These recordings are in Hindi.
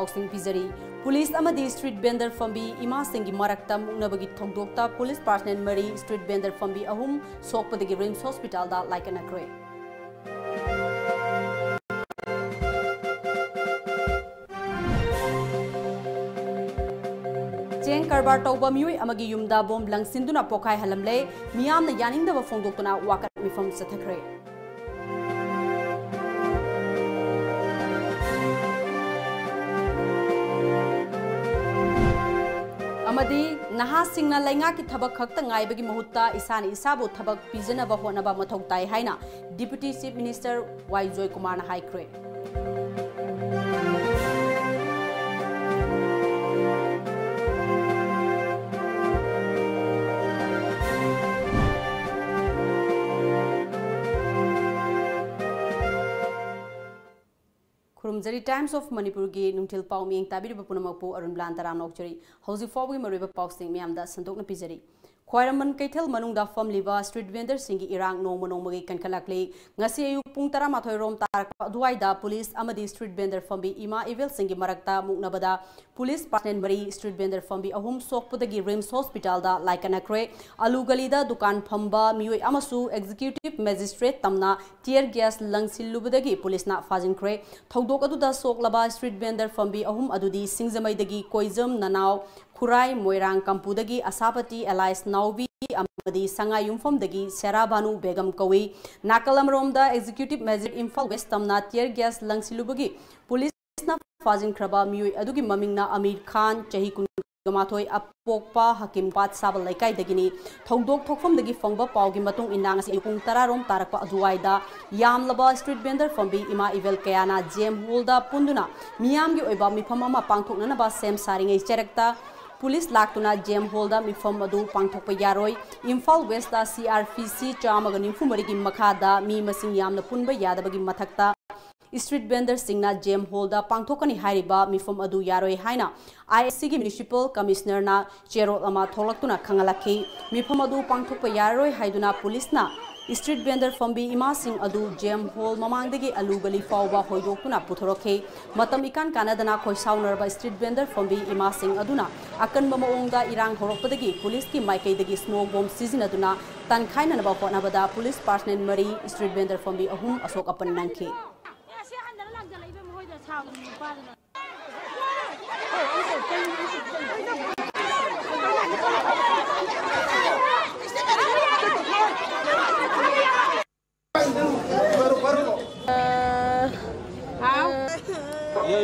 पाउसिंग पीजरी पुलिस स्ट्रीट बेंदर फमी इमासिंगी मरक्त मुक्नबगी थोंगदोक्ता पुलिस पार्सनेन मरी स्ट्रीट बेंदर फमी अहुम सोपदगी रिम्स हॉस्पिटल दा लाइकनग्रे चें कारबार तौब मिउई अमगी युमदा बोम लंगसिंदुना पोखाय हलमले मियामना यानिंगदबा फोंगदोक्तना वाकत मिफम सथखरे नहा सिंह की थबक खक्त गायब की मुहूर्त इसान इसाबु थबक पीजनब होनब मथौ ताई deputy chief minister Y Joy Kumar हाईक्रे Times of Manipur की नुंथिल ताबिरब पुनमकपु अरुण ब्लान तरा नोकचरी हौजि फाउबगी मरुब पाउसिंग म्यामदा संदोकना पिजरी ख्वाइरमन कैथल फमलिबा street vendor tarak duwaida police amadi street vendor fambi ima evil singi marakta muknabada police partner mari street vendor fambi ahum sokpudagi rims hospital da laikana kre alu galida dukan phamba mioi amasu executive magistrate tamna tear gas langsilubudagi police na fajin kre thodok aduda soklaba street vendor fambi ahum adudi singzamai dagi koizam nanau Khurai Moirang कंपुदगी असापति एलाइस अमदी संगा युमफमदगी सेराबानु बेगम कवी नाकलमरोमदा एग्जीक्यूटिव मैजिस्ट्रेट इम्फाल वेस्ट तमना टियर गैस मियोय अदुगी ममिंगना अमीर खान चही कुन गमाथोय अपोकपा हकीम पात थोकफम दगी फंगबा पावगी मतुंग इनांग पुंग तरारोम तारकपा अदुवाइदा यामलबा स्ट्रीट वेंडर फंबी इमा इवेल कयाना जेम होलदा पुंदुना मिफम अमा पांगथोकनबा सेम सारिंगै चेरकता पुलिस लाक्तुना जेम होलदा मिफम अदु पांगथोकपा यारोय इम्फाल वेस्टा सीआरपीसी चामग निफु मरिगी मखादा मी मसिंग यामना पुनबा यादबगी मथक्ता स्ट्रीट वेंडर सिंगना जेम होलदा पांगथोकनी मिफम अदु यारोय हाइना की म्युनिसिपल कमिश्नर चेरोल अमा थोलक्तुना खंगलाखी मिफम अदु पुलिसना स्ट्रीट वेंडर फंबी इमा सिंह अदु जेम होल ममांगदगी अलू गली फाउबा होइदोक्तुना पुथोरखे मतम इकान कानदना खोइसाउनरबा स्ट्रीट वेंडर फंबी इमा सिंह अदुना अकनबा मओंगदा इरांग होरकपदगी पुलिस की माइकैदगी स्मोक बॉम्ब सिजिनदुना तनखाइननबा होटनबदा पुलिस पर्सनल मरी स्ट्रीट वेंडर फंबी अहुम अशोक अपन नंखे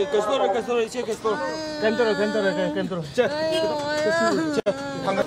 castor, castor, dice castor. Cantor, cantor, cantor. 자, 자, 반갑.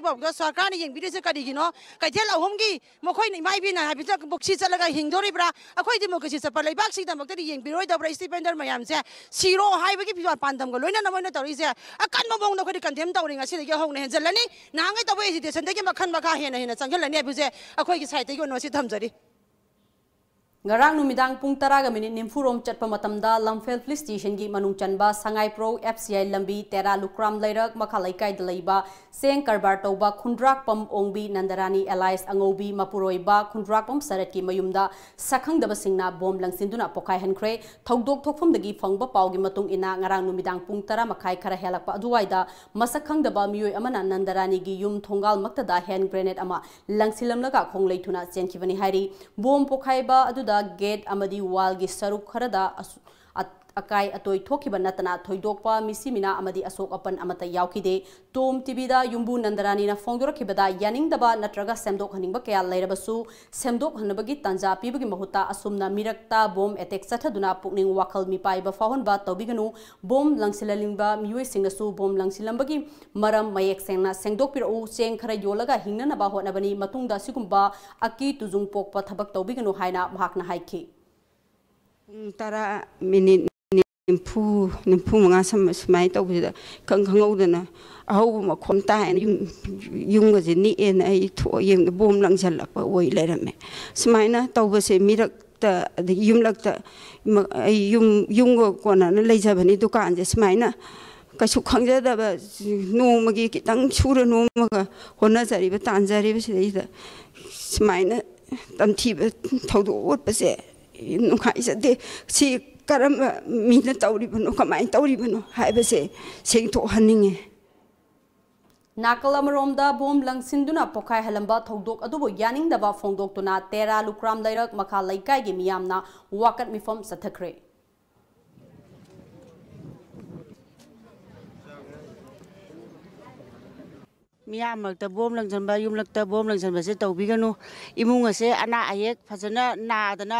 सिबो सरकार ने कहींनो कई अहमगी इमाइबीना बुक्सी चलकर हिंगदोरीब्रा अखोदी मुकसी चप्पा लेबासीदमक येंबीरोदब्रा स्टीपेंडर मैमसे सिरो हाइबगी फिवा पांदमग लोन मोन अकन मौन अखोदी कंडेम तौरीदी हौने हेंजलनी नहांगे तब एजुटेशन मखन मखा हेन हेन चंगलने अखोई साइड ꯑꯩꯈꯣꯏꯒꯤ ꯁꯥꯏꯠꯇꯒꯤ ꯑꯣꯏꯅ ꯃꯁꯤ ꯊꯝꯖꯔꯤ ngarang numidang pung taraga minit nimfurom chatpa matamda lamfel police station gi manung chanba sangai pro fci lambi tera lukram lairak makhalai kai dalaiba seng karbar toba khundrak pam ongbi nandarani allies angobi mapuroiba khundrak pam sarat ki mayumda sakhang daba singna bom langsinduna pokai hankhre thogdok thokphum dagi phangba pawgi matung ina ngarang numidang pung tara makhai khara helakpa aduwaida masakhang daba miyoi amana nandarani gi yum thongal makta da hand grenade ama langsilamlaga khonglei ꯆꯦꯟꯈꯤꯕꯅꯤ ꯍꯥꯏꯔꯤ ꯕꯣꯝ ꯄꯣꯈꯥꯏꯕ ꯑꯗꯨꯗ ꯒꯦꯠ ꯑꯃꯗꯤ ꯋꯥꯜꯒꯤ ꯁꯔꯨꯛ ꯈꯔꯗ अकाई अतोई थोखिबा नतना थोइदोकपा मिसिमिना अमदी अशोक अपन अमता यावखिदे टोम टीवीदा युम्बु नंदरानीना फोंदोरखिबदा यानिंगदबा नत्रगा सेमदोक हनिंगबा कया तंजा पीबगी महुता असुमना मिरक्ता बोम एटेक चथदुना पुकनिंग वाखल मिपाइबा फाहनबा तौबिगनु बोम लंगसिललिंगबा मियोइसिंगसु बोम लंगसिलंबगी मरम मयेक सेंगना सेंगदोकपिरउ चेंग खरा योलगा हिंगनबा होनबनी अकी तुजुंग पोकपा थबक तौबिगनु हाइखी nimfu nimfu mga sama sumai tau bida kang kang au dana au ma kom tai yung yung ga je ni en ai tho yem ga bom lang jal lak pa oi le rame sumai na tau ba se mirak ta yum lak ta ai yum yung go kona na lei ja bani dukan je sumai na ka su khang ja da ba no ma gi ki tang chu ra no ma ga hona jari ba tan jari ba se da sumai na tam thi ba thau do ot ba se nu khai ja de si करम मीना तौरीबनो कमाई तौरीबनो हाइबसे सेंथोहनिंगे नाकल अमरोमदा बोम लंगसिंदुना पोखाय हलंबा थौदोक अदुबो यानिंगदबा फोंदोक्तुना तेरा लुक्राम लैरक मखा लैकाइगे मियामना वाकत मिफम सथखरे ꯃꯤꯌꯥꯝꯃꯛꯇ ꯕꯣꯝ ꯂꯪꯁꯤꯟꯕ ꯌꯨꯝꯂꯛꯇ ꯕꯣꯝ ꯂꯪꯁꯤꯟꯕꯁꯦ ꯇꯧꯕꯤꯒꯅꯨ ꯏꯃꯨꯡ ꯑꯁꯦ ꯑꯅꯥ ꯑꯌꯦꯛ ꯐꯖꯅ ꯅꯥꯗꯅ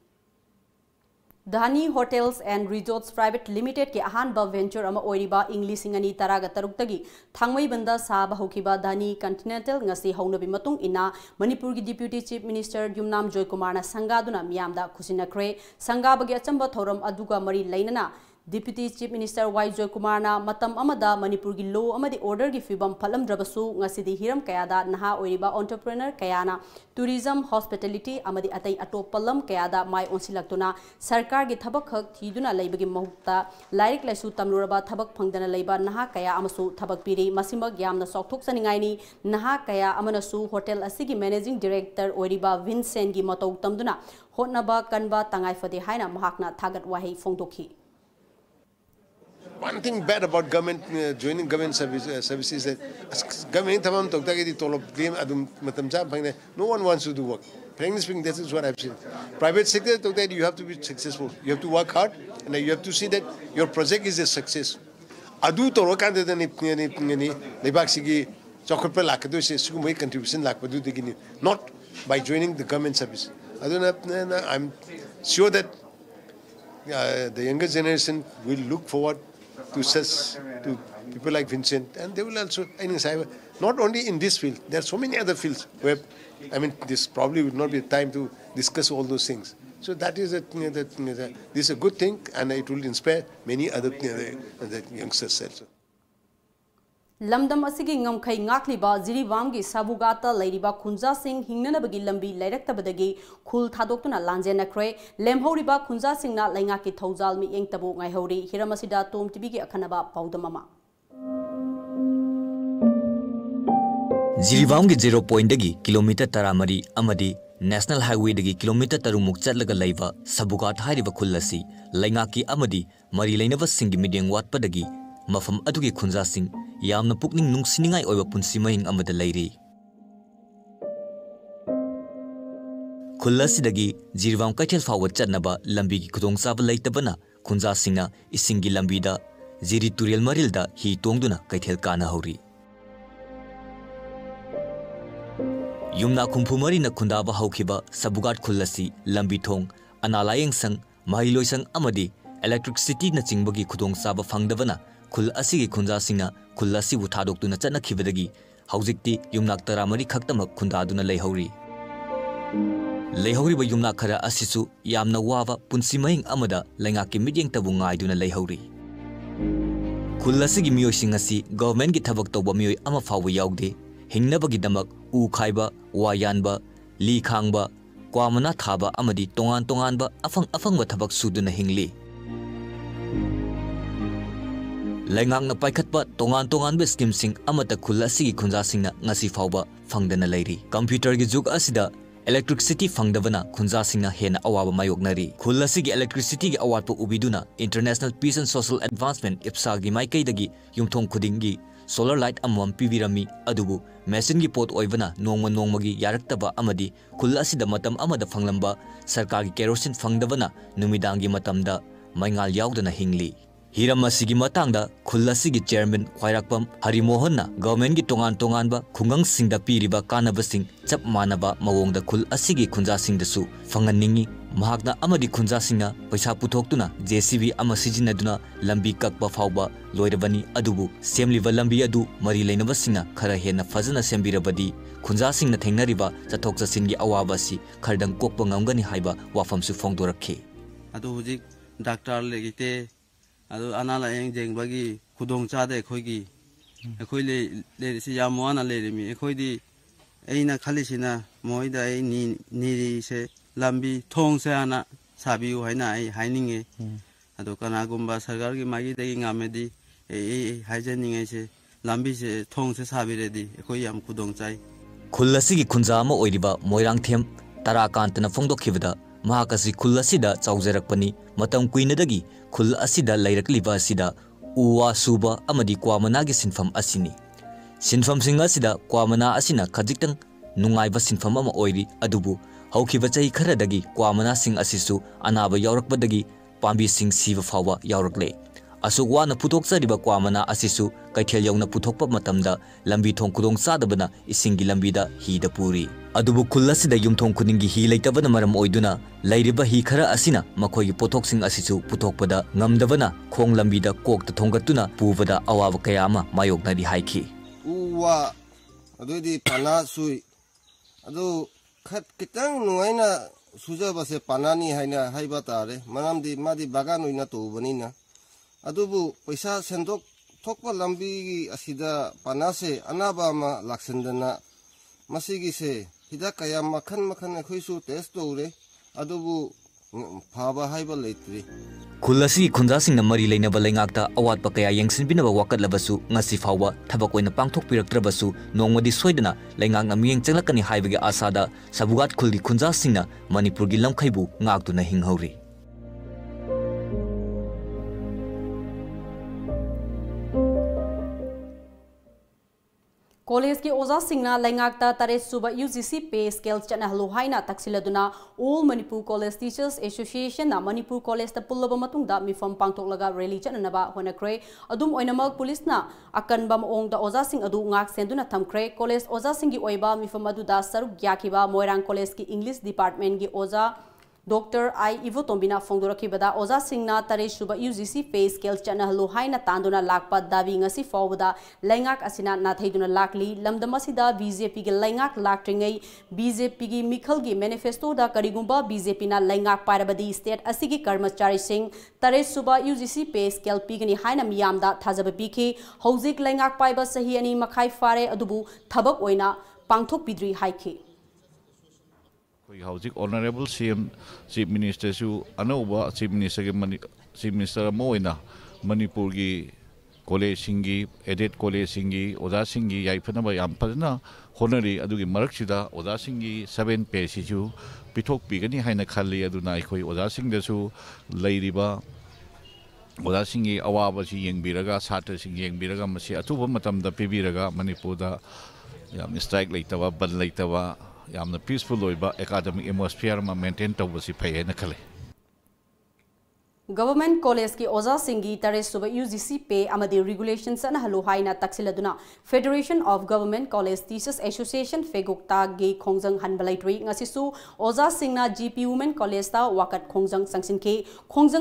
Dhani hotels and resorts private limited के अहान वेंचर इंग लिंग तरग तरुक थांगबंद साब धनी कंटिनेंटल हौनब इना मनपुर की deputy chief minister Yumnam Joy Kumar संगादुना मियाम संगाब की अचंब थौरम मरी लेना deputy chief minister Y Joy ꯀꯨꯃꯥꯔꯅ ꯃꯇꯝ ꯑꯃꯗ ꯃꯅꯤꯄꯨꯔꯒꯤ ꯂꯣ ꯑꯃꯗꯤ ꯑꯣꯔꯗꯔꯒꯤ ꯐꯤꯕꯝ ꯐꯠꯂꯝꯗ꯭ꯔꯕꯁꯨ ꯉꯁꯤꯗꯤ ꯍꯤꯔꯝ ꯀꯌꯥꯗ ꯅꯍꯥ ꯑꯣꯏꯔꯤꯕ ꯑꯣꯟꯇꯔꯄ꯭ꯔꯦꯅꯔ ꯀꯌꯥꯅ ꯇꯨꯔꯤꯖꯝ ꯍꯣꯁꯄꯤꯇꯥꯂꯤꯇꯤ ꯑꯃꯗꯤ ꯑꯇꯩ ꯑꯇꯣꯞꯄ ꯂꯝ ꯀꯌꯥꯗ ꯃꯥꯏ ꯑꯣꯟꯁꯤꯜꯂꯛꯇꯨꯅ ꯁꯔꯀꯥꯔꯒꯤ ꯊꯕꯛ ꯈꯛ ꯊꯤꯗꯨꯅ ꯂꯩꯕꯒꯤ ꯃꯍꯨꯠꯇ ꯂꯥꯏꯔꯤꯛ ꯂꯥꯏꯁꯨ ꯇꯝꯂꯨꯔꯕ ꯊꯕꯛ ꯐꯪꯗꯅ ꯂꯩꯕ ꯅꯍꯥ ꯀꯌꯥ ꯑꯃꯁꯨ ꯊꯕꯛ ꯄꯤꯔꯤ ꯃꯁꯤꯃꯛ ꯌꯥꯝꯅ ꯆꯥꯎꯊꯣꯛꯆꯅꯤꯡꯉꯥꯏꯅꯤ ꯅꯍꯥ ꯀꯌꯥ ꯑꯃꯅꯁꯨ ꯍꯣꯇꯦꯜ ꯑꯁꯤꯒꯤ ꯃꯦꯅꯦꯖꯤꯡ ꯗꯤꯔꯦꯛꯇꯔ ꯑꯣꯏꯔꯤꯕ ꯚꯤꯟꯁꯦꯟꯒꯤ ꯃꯇꯧ ꯇꯝꯗꯨꯅ ꯍꯣꯠꯅꯕ ꯀꯟꯕ ꯇꯉꯥꯏꯐꯗꯦ ꯍꯥꯏꯅ ꯃꯍꯥꯛꯅ ꯊꯥꯒꯠ ꯋꯥꯍꯩ ꯐꯣꯡꯗꯣꯛꯈꯤ One thing bad about government uh, joining government service, uh, services is that government tamam tokta ke di tolop game adum matam jam phang no one wants to do work. Frankly speaking, this is what I've seen. Private sector tokta you have to be successful. You have to work hard and you have to see that your project is a success. Adu toro kan de ni ni ni lebak sigi chokot pe lak do se sugu mai contribution lak padu de gini not by joining the government service. Aduna I'm sure that uh, the younger generation will look forward to such to people like Vincent, and they will also. I mean, not only in this field, there are so many other fields where, I mean, this probably would not be a time to discuss all those things. So that is a, that, this is a good thing, and it will inspire many other, other youngsters also. लमदम लमदमखई Jiri वाम की सबूगा खुंजा सिंह हिंगनबी लेरतबदी खुल थादना लाजेनख्रे लेम्हब खुंजा सिंह लैंगा की थौजा मेंब गाइहरी से तोम टीवी की अखनब पादम जिरीवाम की ज़ीरो पॉइंट किलोमीटर तरमरी नेशनल हाईवे किलोमीटर तरुक चल सबुगा खुल की मरी लेनब सिंह ꯋꯥꯠꯄꯗꯒꯤ ꯃꯐꯝ ꯑꯗꯨꯒꯤ ꯈꯨꯟꯖꯥꯁꯤꯡ ꯌꯥꯝꯅ ꯄꯨꯛꯅꯤꯡ ꯅꯨꯡꯁꯤꯅꯤꯡꯉꯥꯏ ꯑꯣꯏꯕ ꯄꯨꯟꯁꯤ ꯃꯍꯤꯡ ꯑꯃꯗ ꯂꯩꯔꯤ ꯈꯨꯜ ꯑꯁꯤꯗꯒꯤ ꯖꯤꯔꯤꯕꯥꯝ ꯀꯩꯊꯦꯜ ꯐꯥꯎꯕ ꯆꯠꯅꯕ ꯂꯝꯕꯤꯒꯤ ꯈꯨꯗꯣꯡꯆꯥꯕ ꯂꯩꯇꯕꯅ ꯈꯨꯟꯖꯥꯁꯤꯡꯅ ꯏꯁꯤꯡꯒꯤ ꯂꯝꯕꯤꯗ ꯖꯤꯔꯤ ꯇꯨꯔꯦꯜ ꯃꯔꯤꯜꯗ ꯍꯤ ꯇꯣꯡꯗꯨꯅ ꯀꯩꯊꯦꯜ ꯀꯥꯅꯍꯧꯔꯤ ꯌꯨꯝꯅꯥ ꯍꯨꯝꯐꯨ ꯃꯔꯤꯅ ꯈꯨꯟꯗꯥꯕ ꯍꯧꯈꯤꯕ ꯁꯕꯨꯒꯥꯠ ꯈꯨꯜ ꯑꯁꯤ ꯂꯝꯕꯤ ꯊꯣꯡ ꯑꯅꯥ ꯂꯥꯌꯦꯡꯁꯪ ꯃꯍꯩꯂꯣꯏꯁꯪ ꯑꯃꯗꯤ ꯏꯂꯦꯛꯇ꯭ꯔꯤꯛꯁꯤꯇꯤꯅꯆꯤꯡꯕꯒꯤ ꯈꯨꯗꯣꯡꯆꯥꯕ ꯐꯪꯗꯕꯅ ꯈꯨꯜ ꯑꯁꯤꯒꯤ ꯈꯨꯟꯖꯥꯁꯤꯡꯅ ꯈꯨꯜ ꯑꯁꯤꯕꯨ ꯊꯥꯗꯣꯛꯇꯨꯅ ꯆꯠꯅꯈꯤꯕꯗꯒꯤ ꯍꯧꯖꯤꯛꯇꯤ ꯌꯨꯝꯅꯥꯛ ꯇꯔꯥꯃꯔꯤ ꯈꯛꯇꯃꯛ ꯈꯨꯟꯗꯥꯗꯨꯅ ꯂꯩꯍꯧꯔꯤ ꯂꯩꯍꯧꯔꯤꯕ ꯌꯨꯝꯅꯥꯛ ꯈꯔ ꯑꯁꯤꯁꯨ ꯌꯥꯝꯅ ꯋꯥꯕ ꯄꯨꯟꯁꯤ ꯃꯍꯤꯡ ꯑꯃꯗ ꯂꯩꯉꯥꯛꯀꯤ ꯃꯤꯠꯌꯦꯡꯇꯕꯨ ꯉꯥꯏꯗꯨꯅ ꯂꯩꯍꯧꯔꯤ ꯈꯨꯜ ꯑꯁꯤꯒꯤ ꯃꯤꯑꯣꯏꯁꯤꯡ ꯑꯁꯤ ꯒꯚꯔꯟꯃꯦꯟꯠꯒꯤ ꯊꯕꯛ ꯇꯧꯕ ꯃꯤꯑꯣꯏ ꯑꯃ ꯐꯥꯎꯕ ꯌꯥꯎꯗꯦ ꯍꯤꯡꯅꯕꯒꯤꯗꯃꯛ ꯎ ꯈꯥꯏꯕ ꯋꯥ ꯌꯥꯟꯕ ꯂꯤ ꯈꯥꯡꯕ ꯀ꯭ꯋꯥ ꯃꯅꯥ ꯊꯥꯕ ꯑꯃꯗꯤ ꯇꯣꯉꯥꯟ ꯇꯣꯉꯥꯟꯕ ꯑꯐꯪ ꯑꯐꯪꯕ ꯊꯕꯛ ꯁꯨꯗꯨꯅ ꯍꯤꯡꯂꯤ ꯂꯩꯉꯥꯛꯅ ꯄꯥꯏꯈꯠꯄ ꯇꯣꯉꯥꯟ ꯇꯣꯉꯥꯟꯕ ꯁ꯭ꯀꯤꯝꯁꯤꯡ ꯑꯃꯠꯇ ꯈꯨꯜ ꯑꯁꯤꯒꯤ ꯈꯨꯟꯖꯥꯁꯤꯡꯅ ꯉꯁꯤ ꯐꯥꯎꯕ ꯐꯪꯗꯅ ꯂꯩꯔꯤ ꯀꯝꯄ꯭ꯌꯨꯇꯔꯒꯤ ꯖꯨꯒ ꯑꯁꯤꯗ electricity fangdabana khunjasingna hena awaba mayoknari khul asigi electricity gi awatpo ubiduna international peace and social advancement ipsa gi maikai dagi yumthong khudingi solar light amam pivirami adubu machine gi pot oibana nongma nongma gi yaraktaba amadi khul asida matam amada fanglamba sarkar gi kerosene fangdabana numidang gi matamda maingal yaudana hingli हिरम की मांग खुल चेयरमैन खरापम हरीमोहन गवर्मेंट की तोान तोानब खुग पीब कान चप मानब मवों खुल खुंजा फंगी खुंजा पैसा पुथोना जे सी सिजी कक्ब फाउब लोरबनी सेमी मरी लेनब खर हे फजना सेमी खुंजा चथो चीन की अवाब अ खरद कोमगनी वाफमसु फोंदोर डाक्टर लेगी adu anala eng jeng bagi kudong cha de kogi, koi le le si ya mo ana le mi khoi di 에이나 칼리시나 모이다 에이 니 니리세 람비 통세 하나 사비우 하이나 에이 하이닝에. 음. 아도 까나군바 사가르기 마기 대기 가메디 에이 하이제닝에세 람비세 통세 사비레디. 거의 암 구동자이. 굴라시기 군자모 오이리바 모이랑템 따라칸트나 풍도키브다. ꯃꯍꯥꯛ ꯑꯁꯤ ꯈꯨꯜ ꯑꯁꯤꯗ ꯆꯥꯎꯖꯔꯛꯄꯅꯤ ꯃꯇꯝ ꯀꯨꯏꯅꯗꯒꯤ ꯈꯨꯜ ꯑꯁꯤꯗ ꯂꯩꯔꯛꯂꯤꯕ ꯑꯁꯤꯗ ꯎ ꯋꯥ ꯁꯨꯕ ꯑꯃꯗꯤ ꯀ꯭ꯋꯥ ꯃꯅꯥꯒꯤ ꯁꯤꯟꯐꯝ ꯑꯁꯤꯅꯤ ꯁꯤꯟꯐꯝꯁꯤꯡ ꯑꯁꯤꯗ ꯀ꯭ꯋꯥ ꯃꯅꯥ ꯑꯁꯤꯅ ꯈꯖꯤꯛꯇꯪ ꯅꯨꯡꯉꯥꯏꯕ ꯁꯤꯟꯐꯝ ꯑꯃ ꯑꯣꯏꯔꯤ ꯑꯗꯨꯕꯨ ꯍꯧꯈꯤꯕ ꯆꯍꯤ ꯈꯔꯗꯒꯤ ꯀ꯭ꯋꯥ ꯃꯅꯥꯁꯤꯡ ꯑꯁꯤꯁꯨ ꯑꯅꯥꯕ ꯌꯥꯎꯔꯛꯄꯗꯒꯤ ꯄꯥꯝꯕꯤꯁꯤꯡ ꯁꯤꯕ ꯐꯥꯎꯕ ꯌꯥꯎꯔꯛꯂꯦ ꯑꯁꯨꯛ ꯋꯥꯅ ꯄꯨꯊꯣꯛꯆꯔꯤꯕ ꯀ꯭ꯋꯥ ꯃꯅꯥ ꯑꯁꯤꯁꯨ ꯀꯩꯊꯦꯜ ꯌꯧꯅ ꯄꯨꯊꯣꯛꯄ ꯃꯇꯝꯗ ꯂꯝꯕꯤ ꯊꯣꯡ ꯈꯨꯗꯣꯡꯆꯥꯗꯕꯅ ꯏꯁꯤꯡꯒꯤ ꯂꯝꯕꯤꯗ ꯍꯤꯗ ꯄꯨꯔꯤ ꯑꯗꯨꯕꯨ ꯈꯨꯜ ꯑꯁꯤꯗ ꯌꯨꯝꯊꯣꯡ ꯈꯨꯗꯤꯡꯒꯤ ꯍꯤ ꯂꯩꯇꯕꯅ ꯃꯔꯝ ꯑꯣꯏꯗꯨꯅ ꯂꯩꯔꯤꯕ ꯍꯤ ꯈꯔ ꯑꯁꯤꯅ ꯃꯈꯣꯏꯒꯤ ꯄꯣꯠꯊꯣꯛꯁꯤꯡ ꯑꯁꯤꯁꯨ ꯄꯨꯊꯣꯛꯄꯗ ꯉꯝꯗꯕꯅ ꯈꯣꯡ ꯂꯝꯕꯤꯗ ꯀꯣꯛꯇ ꯊꯣꯡꯒꯠꯇꯨꯅ ꯄꯨꯕꯗ ꯑꯋꯥꯕ ꯀꯌꯥ ꯑꯃ ꯃꯥꯌꯣꯛꯅꯔꯤ ꯍꯥꯏꯈꯤ ꯎ ꯋꯥ ꯑꯗꯨꯗꯤ ꯄꯅꯥ ꯁꯨꯏ ꯑꯗꯨ ꯈꯤꯇꯪ ꯅꯨꯡꯉꯥꯏꯅ ꯁꯨꯖꯕꯁꯦ ꯄꯅꯥꯅꯤ ꯍꯥꯏꯅ ꯍꯥꯏꯕ ꯇꯥꯔꯦ ꯃꯔꯝꯗꯤ ꯃꯥꯗꯤ ꯕꯒꯥꯟ ꯑꯣꯏꯅ ꯇꯧꯕꯅꯤꯅ ꯑꯗꯨꯕꯨ ꯄꯩꯁꯥ ꯁꯦꯟꯗꯣꯛ ꯊꯣꯛꯄ ꯂꯝꯕꯤꯒꯤ ꯑꯁꯤꯗ ꯄꯥꯅꯥꯁꯦ ꯑꯅꯥꯕ ꯑꯃ ꯂꯥꯛꯁꯤꯟꯗꯅ ꯃꯁꯤꯒꯤꯁꯦ ꯍꯤꯗꯥꯛ ꯀꯌꯥ ꯃꯈꯟ ꯃꯈꯟ ꯑꯩꯈꯣꯏꯁꯨ ꯇꯦꯁ ꯇꯧꯔꯦ ꯑꯗꯨꯕꯨ ꯐꯕ ꯍꯥꯏꯕ ꯂꯩꯇ꯭ꯔꯤ ꯈꯨꯜ ꯑꯁꯤꯒꯤ ꯈꯨꯟꯖꯥꯁꯤꯡꯅ ꯃꯔꯤ ꯂꯩꯅꯕ ꯂꯩꯉꯥꯛꯇ ꯑꯋꯥꯠꯄ ꯀꯌꯥ ꯌꯦꯡꯁꯤꯟꯕꯤꯅꯕ ꯋꯥꯀꯠꯂꯕꯁꯨ ꯉꯁꯤ ꯐꯥꯎꯕ ꯊꯕꯛ ꯑꯣꯏꯅ ꯄꯥꯡꯊꯣꯛꯄꯤꯔꯛꯇ꯭ꯔꯕꯁꯨ ꯅꯣꯡꯃꯗꯤ ꯁꯣꯏꯗꯅ ꯂꯩꯉꯥꯛꯅ ꯃꯤꯠꯌꯦꯡ ꯆꯪꯂꯛꯀꯅꯤ ꯍꯥꯏꯕꯒꯤ ꯑꯥꯁꯥꯗ ꯁꯕꯨꯒꯥꯠ ꯈꯨꯜꯒꯤ ꯈꯨꯟꯖꯥꯁꯤꯡꯅ ꯃꯅꯤꯄꯨꯔꯒꯤ ꯂꯝꯈꯩꯕꯨ ꯉꯥꯛꯇꯨꯅ ꯍꯤꯡꯍꯧꯔꯤ कॉलेज की ओजा सिंगना लेंगाकता तरे सुबा यूजीसी पे स्केल चना हलो हाइना तक्सिलदुना all Manipur college teachers association ना मणिपुर कॉलेज मतुंगदा मिफम पांगथोकलगा रैली चननबा होनक्रे पुलिस अकनबा ओजा सिंग अदु ngak कॉलेज ओजा मिफम सरुक मोइरांग कॉलेज की इंग्लिश डिपार्टमेंट की ओजा डॉक्टर आई इवो तोंबिना फोंदोरखिबदा ओजा सिंगना तरे सुबा यूजीसी पे स्केल चनहलो हाइना तांदुना लाकपा दावी ngasi फौबदा लैंगाक असिना नाथैदुना लाकली लमदमसिदा बीजेपी के लैंगाक लाक्ट्रिंगै बीजेपी की मिखल की मैनिफेस्टो दा करिगुंबा बीजेपी ना लैंगाक पारबदी स्टेट असिगी कर्मचारी सिंह तरे सुबा यूजीसी पे स्केल पीगनी मियामदा थाजब पीखि हौजिक लैंगाक पाइबा सही अनि मखाई फारे अदुबु थबक honourable C M chief minister अनौब chief minister chief minister Manipur की कॉलेज एडेड कॉलेज ओजा याइफनब याम होनरी ओजा पे सिजु है खाली खल्ली अदुना ओजा सिंगदसु छात्र अथुब मतम स्ट्राइक लेतव बन लेतवा yamna peaceful loiba academic atmosphere ma maintain tawba si phai na government college की ओजा सिंह तरह सूब you G C pay regulation है तक्सीदन federation of government college teachers association फेगोक्ता गे खोजंग हनबलेट्री ओजा Singh G P women college वाकट खोजंग संगसिनखे खोज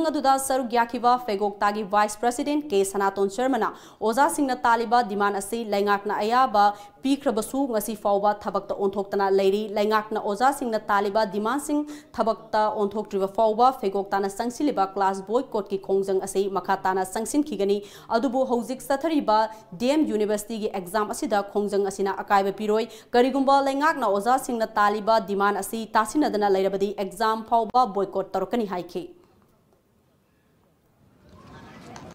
सरुक याखीब फेगोक्ता की वाइस प्रेसिडेंट के सनातोन शर्मा ओजा सिंह तालीब डिमांड लेना अयाब taliba diman ase laingak na ayaba pikhrabasu ngasi fawba thabakta onthokta na leiri laingak na oza singna taliba diman sing thabakta onthoktriba fawba fegokta na sangsiliba class boycott ki khongjang ase makhatana sangsin khigani adubu hojik sathariba dm university gi exam asida khongjang asina akaiba piroi karigumba lengak na oza singna taliba demand asi tasinadana lairabadi exam phawba boycott tarokani haikhe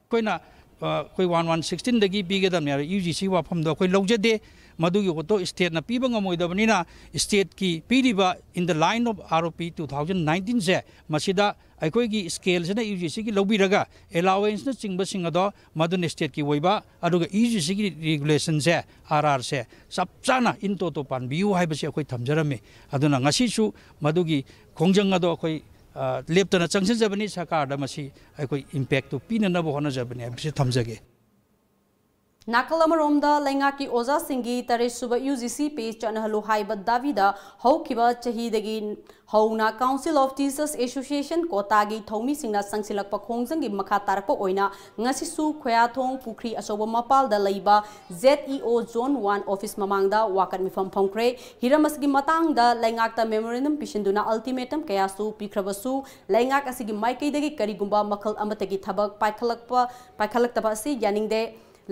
koina ꯑꯩꯈꯣꯏ one one ꯁꯤꯛꯁꯇꯤꯟꯗꯒꯤ ꯄꯤꯒꯗꯕꯅꯦ U G C ꯋꯥꯐꯝꯗꯣ ꯑꯩꯈꯣꯏ ꯂꯧꯖꯗꯦ मधुगी वोटो स्टेट पीब गमोदबनीना स्टेट की पीब in the line of R O P two thousand nineteen से अखोगी स्केल से यू जी सी लौरग एलावेंस चिंबो मधुन स्टेट की यू जी सी रेगुलेसन से आर आर से चप चाना इन टोटो पानू है अखोई थमजरमी मधुगी खोजंग अखोई लेप्तन चंजबनी सरकार अखोई इम्पैक्ट पीनबने थमजगे ꯅꯥꯀꯜ ꯑꯃꯔꯣꯝꯗ ꯂꯩꯉꯥꯛꯀꯤ ꯑꯣꯖꯥꯁꯤꯡꯒꯤ ꯇꯔꯦꯠ ꯁꯨꯕ ꯌꯨ ꯖꯤ ꯁꯤ ꯄꯦ ꯆꯠꯅꯍꯜꯂꯨ ꯍꯥꯏꯕ ꯗꯥꯕꯤꯗ ꯍꯧꯈꯤꯕ ꯆꯍꯤꯗꯒꯤ ꯍꯧꯅ ꯀꯥꯎꯟꯁꯤꯜ ꯑꯣꯐ ꯇꯤꯆꯔꯁ ꯑꯦꯁꯣꯁꯤꯌꯦꯁꯟ ꯀꯣꯇꯥꯒꯤ ꯊꯧꯃꯤꯁꯤꯡꯅ ꯆꯪꯁꯤꯜꯂꯛꯄ ꯈꯣꯡꯖꯪꯒꯤ ꯃꯈꯥ ꯇꯥꯔꯛꯄ ꯑꯣꯏꯅ ꯉꯁꯤꯁꯨ ꯈꯣꯌꯥꯊꯣꯡ ꯄꯨꯈ꯭ꯔꯤ ꯑꯆꯧꯕ ꯃꯄꯥꯜꯗ ꯂꯩꯕ ꯖꯦꯠ ꯏ ꯑꯣ ꯖꯣꯟ ꯋꯥꯟ ꯑꯣꯐꯤꯁ ꯃꯃꯥꯡꯗ ꯋꯥꯀꯠ ꯃꯤꯐꯝ ꯐꯝꯈ꯭ꯔꯦ ꯍꯤꯔꯝ ꯑꯁꯤꯒꯤ ꯃꯇꯥꯡꯗ ꯂꯩꯉꯥꯛꯇ ꯃꯦꯃꯣꯔꯦꯟꯗꯝ ꯄꯤꯁꯤꯟꯗꯨꯅ ꯑꯜꯇꯤꯃꯦꯇꯝ ꯀꯌꯥꯁꯨ ꯄꯤꯈ꯭ꯔꯕꯁꯨ ꯂꯩꯉꯥꯛ ꯑꯁꯤꯒꯤ ꯃꯥꯏꯀꯩꯗꯒꯤ ꯀꯔꯤꯒꯨꯝꯕ ꯃꯈꯜ ꯑꯃꯠꯇꯒꯤ ꯊꯕꯛ ꯄꯥꯏꯈꯠꯂꯛꯄ ꯄꯥꯏꯈꯠꯂꯛꯇꯕ ꯑꯁꯤ ꯌꯥꯅꯤꯡꯗꯦ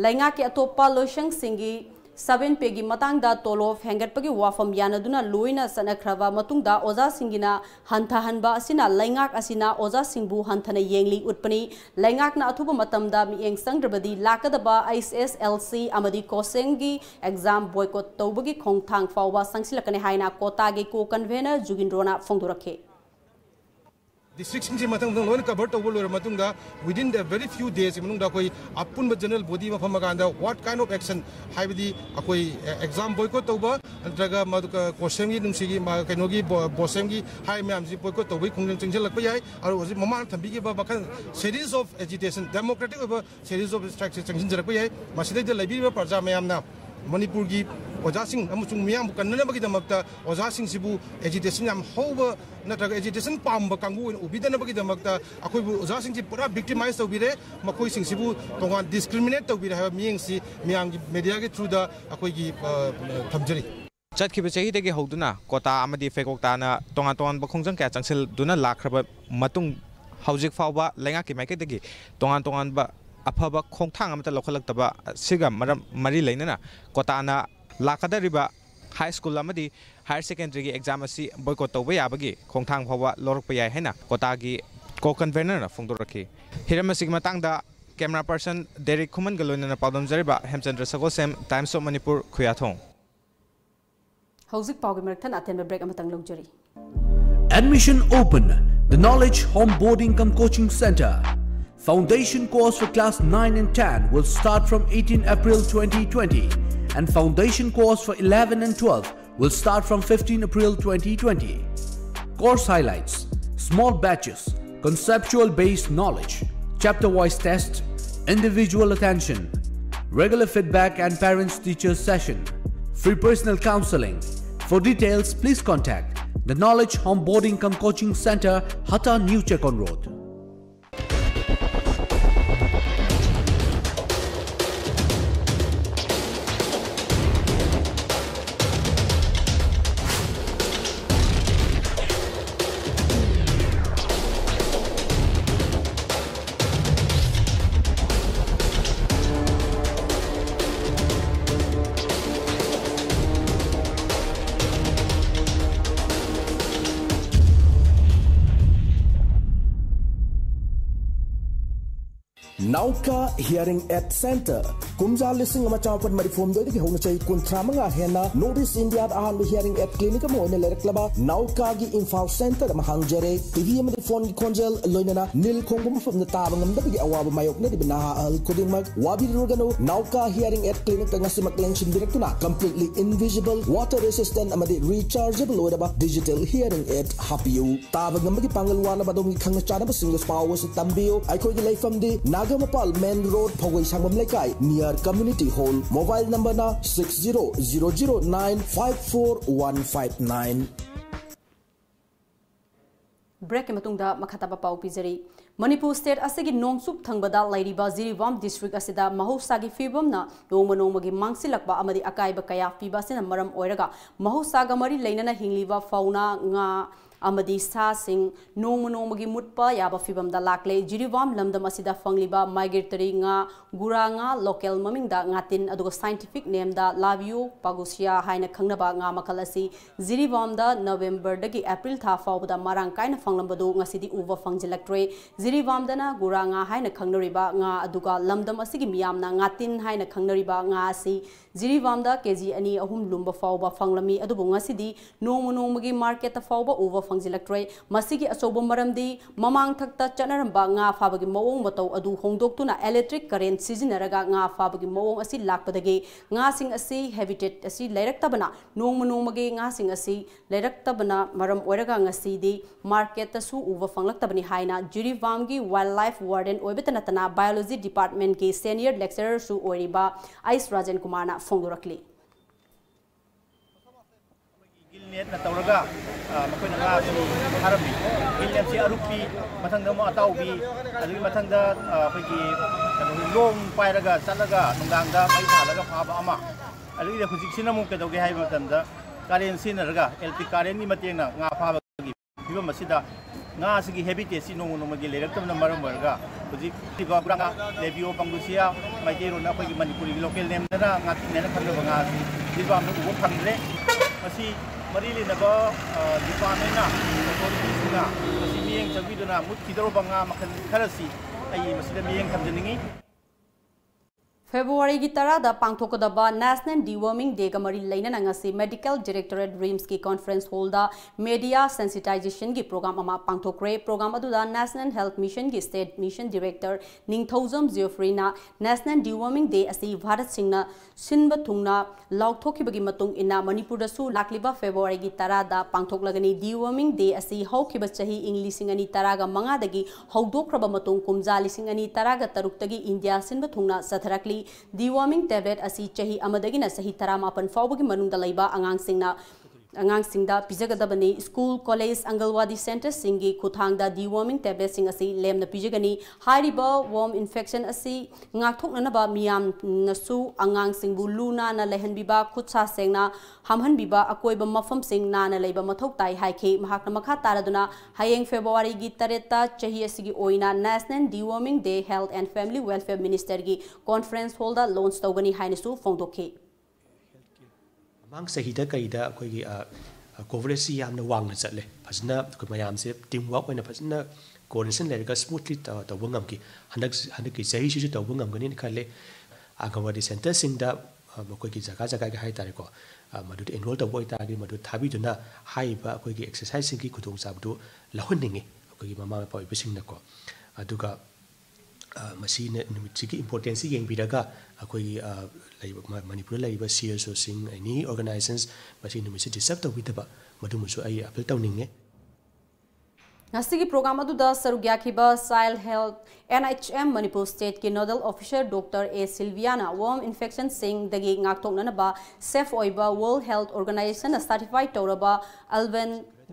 ꯂꯩꯉꯥꯛꯀꯤ ꯑꯇꯣꯞꯄ ꯂꯣꯏꯁꯪꯁꯤꯡꯒꯤ ꯁꯕꯦꯟ ꯄꯦꯒꯤ ꯃꯇꯥꯡꯗ ꯇꯣꯂꯣꯞ ꯍꯦꯟꯒꯠꯄꯒꯤ ꯋꯥꯐꯝ ꯌꯥꯅꯗꯨꯅ ꯂꯣꯏꯅ ꯆꯠꯅꯈ꯭ꯔꯕ ꯃꯇꯨꯡꯗ ꯑꯣꯖꯥꯁꯤꯡꯒꯤꯅ ꯍꯟꯊꯍꯟꯕ ꯑꯁꯤꯅ ꯂꯩꯉꯥꯛ ꯑꯁꯤꯅ ꯑꯣꯖꯥꯁꯤꯡꯕꯨ ꯍꯟꯊꯅ ꯌꯦꯡꯂꯤ ꯎꯠꯄꯅꯤ ꯂꯩꯉꯥꯛꯅ ꯑꯊꯨꯕ ꯃꯇꯝꯗ ꯃꯤꯠꯌꯦꯡ ꯆꯪꯗ꯭ꯔꯕꯗꯤ ꯂꯥꯛꯀꯗꯕ ꯑꯩꯆ ꯑꯦꯁ ꯑꯦꯜ ꯁꯤ ꯑꯃꯗꯤ ꯀꯣꯁꯦꯡꯒꯤ ꯑꯦꯛꯖꯥꯝ ꯕꯣꯏꯀꯣꯠ ꯇꯧꯕꯒꯤ ꯈꯣꯡꯊꯥꯡ ꯐꯥꯎꯕ ꯆꯪꯁꯤꯜꯂꯛꯀꯅꯤ ꯍꯥꯏꯅ ꯀꯣꯇꯥꯒꯤ ꯀꯣ ꯀꯟꯚꯦꯅꯔ ꯖꯨꯒꯤꯟꯗ꯭ꯔꯣꯅ ꯐꯣꯡꯗꯣꯔꯛꯈꯤ ꯗꯤꯁꯇ꯭ꯔꯤꯛꯁꯤꯡꯁꯤ ꯃꯊꯪ ꯃꯊꯪ ꯂꯣꯏꯅ ꯀꯚꯔ ꯇꯧꯕ ꯂꯣꯏꯔ ꯃꯇꯨꯡꯗ ꯋꯤꯗꯤꯟ ꯗ ꯚꯦꯔꯤ ꯐ꯭ꯌꯨ ꯗꯦꯁ ꯃꯅꯨꯡꯗ ꯑꯩꯈꯣꯏ ꯑꯄꯨꯟꯕ ꯖꯦꯅꯔꯦꯜ ꯕꯣꯗꯤ ꯑꯃ ꯐꯝꯃꯀꯥꯟꯗ ꯋꯥꯠ ꯀꯥꯏꯟ ꯑꯣꯐ ꯑꯦꯛꯁꯟ ꯍꯥꯏꯕꯗꯤ ꯑꯩꯈꯣꯏ ꯑꯦꯛꯖꯥꯝ ꯕꯣꯏꯀꯣꯠ ꯇꯧꯕ ꯅꯠꯇ꯭ꯔꯒ ꯀꯣꯁꯦꯝꯒꯤ ꯅꯨꯡꯁꯤꯒꯤ ꯀꯩꯅꯣꯒꯤ ꯕꯣꯁꯦꯝꯒꯤ ꯍꯥꯏ ꯃꯌꯥꯝꯁꯤ ꯕꯣꯏꯀꯣꯠ ꯇꯧꯕꯒꯤ ꯈꯣꯡꯖꯪ ꯆꯪꯁꯤꯜꯂꯛꯄ ꯌꯥꯏ ꯑꯗꯨ ꯍꯧꯖꯤꯛ ꯃꯃꯥꯡꯗ ꯊꯝꯕꯤꯈꯤꯕ ꯃꯈꯜ ꯁꯦꯔꯤꯁ ꯑꯣꯐ ꯑꯦꯖꯤꯇꯦꯁꯟ ꯗꯦꯃꯣꯀ꯭ꯔꯦꯇꯤꯛ ꯑꯣꯏꯕ ꯁꯦꯔꯤꯁ ꯑꯣꯐ ꯁ꯭ꯇ꯭ꯔꯥꯏꯛꯁꯦ ꯆꯪꯁꯤꯟꯖꯔꯛꯄ ꯌꯥꯏ ꯃꯁꯤꯗꯩꯗ ꯂꯩꯕꯤꯔꯤꯕ ꯄ꯭ꯔꯖꯥ ꯃꯌꯥꯝꯅ ꯃꯅꯤꯄꯨꯔꯒꯤ ꯑꯣꯖꯥꯁꯤꯡ ꯑꯃꯁꯨꯡ ꯃꯤꯌꯥꯝꯕꯨ ꯀꯟꯅꯅꯕꯒꯤꯗꯃꯛꯇ ꯑꯣꯖꯥꯁꯤꯡꯁꯤꯕꯨ ꯑꯦꯖꯤꯇꯦꯁꯟ ꯌꯥꯝ ꯍꯧꯕ ꯅꯠꯇ꯭ꯔꯒ ꯑꯦꯖꯤꯇꯦꯁꯟ ꯄꯥꯝꯕ ꯀꯥꯡꯕꯨ ꯑꯣꯏꯅ ꯎꯕꯤꯗꯅꯕꯒꯤꯗꯃꯛꯇ ꯑꯩꯈꯣꯏꯕꯨ ꯑꯣꯖꯥꯁꯤꯡꯁꯤ ꯄꯨꯔꯥ ꯚꯤꯛꯇꯤꯃꯥꯏꯖ ꯇꯧꯕꯤꯔꯦ ꯃꯈꯣꯏꯁꯤꯡꯁꯤꯕꯨ ꯇꯣꯉꯥꯟ ꯗꯤꯁꯀ꯭ꯔꯤꯃꯤꯅꯦꯠ ꯇꯧꯕꯤꯔꯦ ꯍꯥꯏꯕ ꯃꯤꯠꯌꯦꯡꯁꯤ ꯃꯤꯌꯥꯝꯒꯤ ꯃꯦꯗꯤꯌꯥꯒꯤ ꯊ꯭ꯔꯨꯗ ꯑꯩꯈꯣꯏꯒꯤ ꯊꯝꯖꯔꯤ ꯆꯠꯈꯤꯕ ꯆꯍꯤꯗꯒꯤ ꯍꯧꯗꯨꯅ ꯀꯣꯇꯥ ꯑꯃꯗꯤ ꯐꯦꯀꯣꯛꯇꯥꯅ ꯇꯣꯉꯥꯟ ꯇꯣꯉꯥꯟꯕ ꯈꯣꯡꯖꯪ ꯀꯌా ꯆꯪꯁꯤꯜꯗꯨꯅ ꯂꯥꯛꯈ꯭ꯔꯕ ꯃꯇꯨꯡ ꯍꯧꯖꯤꯛ ꯐꯥꯎꯕ ꯂꯩꯉꯥꯛꯀꯤ ꯃꯥꯏꯀꯩꯗꯒꯤ ꯇꯣꯉꯥꯟ ꯇꯣꯉꯥꯟꯕ अफब खोथांग मरी लेना Kota लाकदरीब high school higher secondary exam Boko तब याबी खोथांग लोरप लौरप है कोटा की को कन्वेनर फोंदोरखी हिरम कैमरा पर्सन डेरिक खुमन लोन पादमजरीब हेमचंद्र सगोसेम टाइम्स ऑफ़ मनपुर खुयाथों हौजिक पाउगी मरथन अतेन ब्रेक अमतंग लौजरी Admission open. The Knowledge Home Boarding Cum Coaching Center. Foundation course for class 9 and 10 will start from 18 April 2020 and foundation course for 11 and 12 will start from 15 April 2020. Course highlights Small batches, conceptual based knowledge, chapter wise test, individual attention, regular feedback and parents teachers session, free personal counseling. For details, please contact the Knowledge Home Boarding Cum Coaching Center, Hata New Chekon Road. Hearing Aid Center kumza lising ama chawpat mari form doidigi hona chai kuntra manga hena notice india da ahan hearing at clinic mo oina lerak laba naukagi info center ama hangjare tv ama phone gi konjel loinana nil khongum from the tabangam da bigi awaba mayok ne dibna al kuding mag wabi rugano nauka hearing at clinic tanga simak lenchin directuna completely invisible water resistant ama rechargeable oidaba digital hearing aid hapiu tabangam gi pangalwana badongi khangna chana Tambio powers tambiyo aikoi gi from di nagamapal main road phogoi sangbam lekai near community hall, mobile number na 6000954159 break के मतुंगदा मखताबा पाउ पिजरी मणिपुर स्टेट असगी नोंगसुप थंगबदा लाइरिबा जिरीवाम डिस्ट्रिक्ट असिदा महोसागी फिबमना नोंग नोंगगी मांगसिलकबा अमदि अकाइबा कया पिबा सिना मरम ओइरगा महोसागा मरी लेनना हिंगलिबा फौना nga ngatin aduga scientific name da lavio pagusia haina khangnaba nga makal asi jiriwam da november dagi april tha fawda marang kaina fanglambadu ngasidi uva fangjilaktre jiriwam da na gura nga haina khangnariba nga aduga lamdam asigi miyamna ngatin haina khangnariba nga asi ꯖꯤꯔꯤꯕꯥꯝꯗ ꯀꯦꯖꯤ ꯑꯅꯤ ꯑꯍꯨꯝ ꯂꯨꯝꯕ ꯐꯥꯎꯕ ꯐꯪꯂꯝꯃꯤ ꯑꯗꯨꯕꯨ ꯉꯁꯤꯗꯤ ꯅꯣꯡꯃ ꯅꯣꯡꯃꯒꯤ ꯃꯥꯔꯀꯦꯠꯇ ꯐꯥꯎꯕ ꯎꯕ ꯐꯪꯖꯤꯜꯂꯛꯇ꯭ꯔꯦ ꯃꯁꯤꯒꯤ ꯑꯆꯧꯕ ꯃꯔꯝꯗꯤ ꯃꯃꯥꯡ ꯊꯛꯇ ꯆꯠꯅꯔꯝꯕ ꯉꯥ ꯐꯥꯕꯒꯤ ꯃꯑꯣꯡ ꯃꯇꯧ ꯑꯗꯨ ꯍꯣꯡꯗꯣꯛꯇꯨꯅ ꯏꯂꯦꯛꯇ꯭ꯔꯤꯛ ꯀꯔꯦꯟ ꯁꯤꯖꯤꯟꯅꯔꯒ ꯉꯥ ꯐꯥꯕꯒꯤ ꯃꯑꯣꯡ ꯑꯁꯤ ꯂꯥꯛꯄꯗꯒꯤ ꯉꯥꯁꯤꯡ ꯑꯁꯤ ꯍꯦꯕꯤꯇꯦꯠ ꯑꯁꯤ ꯂꯩꯔꯛꯇꯕꯅ ꯅꯣꯡꯃ ꯅꯣꯡꯃꯒꯤ ꯉꯥꯁꯤꯡ ꯑꯁꯤ ꯂꯩꯔꯛꯇꯕꯅ ꯃꯔꯝ ꯑꯣꯏꯔꯒ ꯉꯁꯤꯗꯤ ꯃꯥꯔꯀꯦꯠꯇꯁꯨ ꯎꯕ ꯐꯪꯂꯛꯇꯕꯅꯤ ꯍꯥꯏꯅ ꯖꯤꯔꯤꯕꯥꯝꯒꯤ ꯋꯥꯏꯜ ꯂꯥꯏꯐ ꯋꯥꯔꯗꯦꯟ ꯑꯣꯏꯕꯇ ꯅꯠꯇꯅ ꯕꯥꯏꯑꯣꯂꯣꯖꯤ ꯗꯤꯄꯥꯔꯠꯃꯦꯟꯠꯀꯤ ꯁꯦꯅꯤꯌꯔ ꯂꯦꯛꯆꯔꯔꯁꯨ ꯑꯣꯏꯔꯤꯕ ꯑꯩꯁ Rajen ꯀꯨꯃꯥꯔꯅ fongdurak li gilnet na tawraga makoina nga su harabi gilnet si arupi mathang da mo ataw bi ali mathang da phagi lom pai raga chalaga nungang da mai tha laga pha ba ama ali de khujik sina mu ke doge hai matam da karen sin raga lp karen ni mateng na nga pha ba gi biba masida ꯉꯥꯁꯤꯒꯤ ꯍꯦꯕꯤꯇꯦꯠꯁꯤ ꯅꯣꯡꯃ ꯅꯣꯡꯃꯒꯤ ꯂꯩꯔꯛꯇꯕꯅ ꯃꯔꯝ ꯑꯣꯏꯔꯒ ꯍꯧꯖꯤꯛ ꯂꯩꯕ ꯉꯥ ꯂꯦꯕꯤꯌꯣ ꯄꯪꯒꯨꯁꯤꯌꯥ ꯃꯩꯇꯩꯔꯣꯟ ꯑꯩꯈꯣꯏꯒꯤ ꯃꯅꯤꯄꯨꯔꯤꯒꯤ ꯂꯣꯀꯦꯜ ꯅꯦꯝꯗꯅ ꯉꯥꯇꯤꯡꯅꯦꯅ ꯈꯪꯅꯕ ꯉꯥꯁꯤ ꯖꯤꯔꯕꯥꯝꯗ ꯎꯕ ꯐꯪꯗ꯭ꯔꯦ ꯃꯁꯤ ꯃꯔꯤ ꯂꯩꯅꯕ ꯗꯤꯄꯥꯔꯠꯃꯦꯟꯅ ꯑꯣꯊꯣꯔꯤꯇꯤꯁꯤꯡꯅ ꯃꯁꯤ ꯃꯤꯠꯌꯦꯡ ꯆꯪꯕꯤꯗꯨꯅ ꯃꯨꯠꯈꯤꯗꯧꯔꯕ ꯉꯥ ꯃꯈꯜ ꯈꯔꯁꯤ ꯑꯩ ꯃꯁꯤꯗ ꯃꯤꯠꯌꯦꯡ ꯊꯝꯖꯅꯤꯡꯉꯤ फेब्रुवारी की तरह पांथोकदब नेशनल डिवर्मिंग डे मरी लेना मेडिकल डायरेक्टोरेट रिम्स की कॉन्फ्रेंस हॉल मीडिया सेंसिटाइजेशन की प्रोग्राम पांथोक्रे प्रोग्राम नेशनल हेल्थ मिशन की स्टेट मिशन डायरेक्टर निथौजम जियोफ्रीना नेशनल डिवर्मिंग डे भारत सिंब मतुंग इना मणिपुर लाक्लिबा फेब्रुवारी की तरह पांथोकलगनी डिवर्मिंग डे हौखिबा चही इंग तरागा मंगादगी हौदोखरबा मतुंग कुमजा लिसिंग अनि तरागा तरुक्तगी इंडिया सिंब थुंगना सथरकली ꯗꯤꯋꯥꯔꯃꯤꯡ ꯇꯦꯕ꯭ꯂꯦꯠ ꯑꯁꯤ ꯆꯍꯤ ꯑꯃꯗꯒꯤꯅ ꯆꯍꯤ ꯇꯔꯥꯃꯥꯄꯟ ꯐꯥꯎꯕꯒꯤ ꯃꯅꯨꯡꯗ ꯂꯩꯕ ꯑꯉꯥꯡꯁꯤꯡꯅ ꯑꯉꯥꯡꯁꯤꯡꯗ ꯄꯤꯖꯒꯗꯕꯅꯤ ꯁ꯭ꯀꯨꯜ ꯀꯣꯂꯦꯖ ꯑꯪꯒꯜꯋꯥꯗꯤ ꯁꯦꯟꯇꯔꯁꯤꯡꯒꯤ ꯈꯨꯠꯊꯥꯡꯗ ꯗꯤꯋꯣꯔꯃꯤꯡ ꯇꯦꯕ꯭ꯂꯦꯠꯁꯤꯡ ꯑꯁꯤ ꯂꯦꯝꯅ ꯄꯤꯖꯒꯅꯤ ꯍꯥꯏꯔꯤꯕ ꯋꯣꯝ ꯏꯟꯐꯦꯛꯁꯟ ꯑꯁꯤ ꯉꯥꯛꯊꯣꯛꯅꯅꯕ ꯃꯤꯌꯥꯝꯅꯁꯨ ꯑꯉꯥꯡꯁꯤꯡꯕꯨ ꯂꯨ ꯅꯥꯟꯅ ꯂꯩꯍꯟꯕꯤꯕ ꯈꯨꯠ ꯁꯥ ꯁꯦꯡꯅ ꯍꯥꯝꯍꯟꯕꯤꯕ ꯑꯀꯣꯏꯕ ꯃꯐꯝꯁꯤꯡ ꯅꯥꯟꯅ ꯂꯩꯕ ꯃꯊꯧ ꯇꯥꯏ ꯍꯥꯏꯈꯤ ꯃꯍꯥꯛꯅ ꯃꯈꯥ ꯇꯥꯔꯗꯨꯅ ꯍꯌꯦꯡ ꯐꯦꯕ꯭ꯔꯨꯋꯥꯔꯤꯒꯤ ꯇꯔꯦꯠꯇ ꯆꯍꯤ ꯑꯁꯤꯒꯤ ꯑꯣꯏꯅ national deworming day health and family welfare ꯃꯤꯅꯤꯁꯇꯔꯒꯤ ꯀꯣꯟꯐꯔꯦꯟꯁ ꯍꯣꯜꯗ ꯂꯣꯟꯆ ꯇꯧꯒꯅꯤ ꯍꯥꯏꯅꯁꯨ ꯐꯣꯡꯗꯣꯛꯈꯤ ꯃꯃꯥꯡ ꯆꯍꯤꯗ ꯀꯩꯗ ꯑꯩꯈꯣꯏꯒꯤ ꯀꯣꯚꯔꯦꯖꯁꯤ ꯌꯥꯝꯅ ꯋꯥꯡꯅ ꯆꯠꯂꯦ ꯐꯖꯅ ꯑꯩꯈꯣꯏ ꯃꯌꯥꯝꯁꯦ ꯇꯤꯝ ꯋꯥꯔꯛ ꯑꯣꯏꯅ ꯐꯖꯅ ꯀꯣꯑꯣꯔꯗꯤꯅꯦꯁꯟ ꯂꯩꯔꯒ ꯁ꯭ꯃꯨꯠꯂꯤ ꯇꯧꯕ ꯉꯝꯈꯤ ꯍꯟꯗꯛ ꯍꯟꯗꯛꯀꯤ ꯆꯍꯤꯁꯤꯁꯨ ꯇꯧꯕ ꯉꯝꯒꯅꯤꯅ ꯈꯜꯂꯦ ꯑꯪꯒꯟꯋꯥꯗꯤ ꯁꯦꯟꯇꯔꯁꯤꯡꯗ ꯃꯈꯣꯏꯒꯤ ꯖꯒꯥ ꯖꯒꯥꯒꯤ ꯍꯥꯏꯇꯥꯔꯦꯀꯣ ꯃꯗꯨꯗ ꯑꯦꯟꯔꯣꯜ ꯇꯧꯕ ꯑꯣꯏꯇꯥꯔꯗꯤ ꯃꯗꯨ ꯊꯥꯕꯤꯗꯨꯅ ꯍꯥꯏꯔꯤꯕ ꯑꯩꯈꯣꯏꯒꯤ ꯑꯦꯛꯁꯔꯁꯥꯏꯖꯁꯤꯡꯒꯤ ꯈꯨꯗꯣꯡꯆꯥꯕꯗꯨ ꯂꯧꯍꯟꯅꯤꯡꯉꯤ ꯑꯩꯈꯣꯏꯒꯤ ꯃꯃꯥ ꯃꯄꯥ ꯑꯣꯏꯕꯁꯤꯡꯅꯀꯣ ꯑꯗꯨꯒ ꯃꯁꯤꯅ ꯅꯨꯃꯤꯠꯁꯤꯒꯤ ꯏꯝꯄꯣꯔꯇꯦꯟꯁꯤ ꯌꯦꯡꯕꯤꯔꯒ ꯑꯩꯈꯣꯏꯒꯤ ꯂꯩꯕ ꯃꯅꯤꯄꯨꯔꯗ ꯂꯩꯔꯤꯕ ꯁꯤ ꯑꯦꯁ ꯑꯣꯁꯤꯡ ꯑꯦꯅꯤ ꯑꯣꯔꯒꯅꯥꯏꯖꯦꯁꯟꯁ ꯃꯁꯤ ꯅꯨꯃꯤꯠꯁꯤ ꯗꯤꯁꯇꯔꯕ ꯇꯧꯕꯤꯗꯕ ꯃꯗꯨꯃꯁꯨ ꯑꯩ ꯑꯄꯤꯜ ꯇꯧꯅꯤꯡꯉꯦ ngasi program adu da sarugya khiba child health NHM Manipur State ki nodal officer Dr. A Silviana worm infection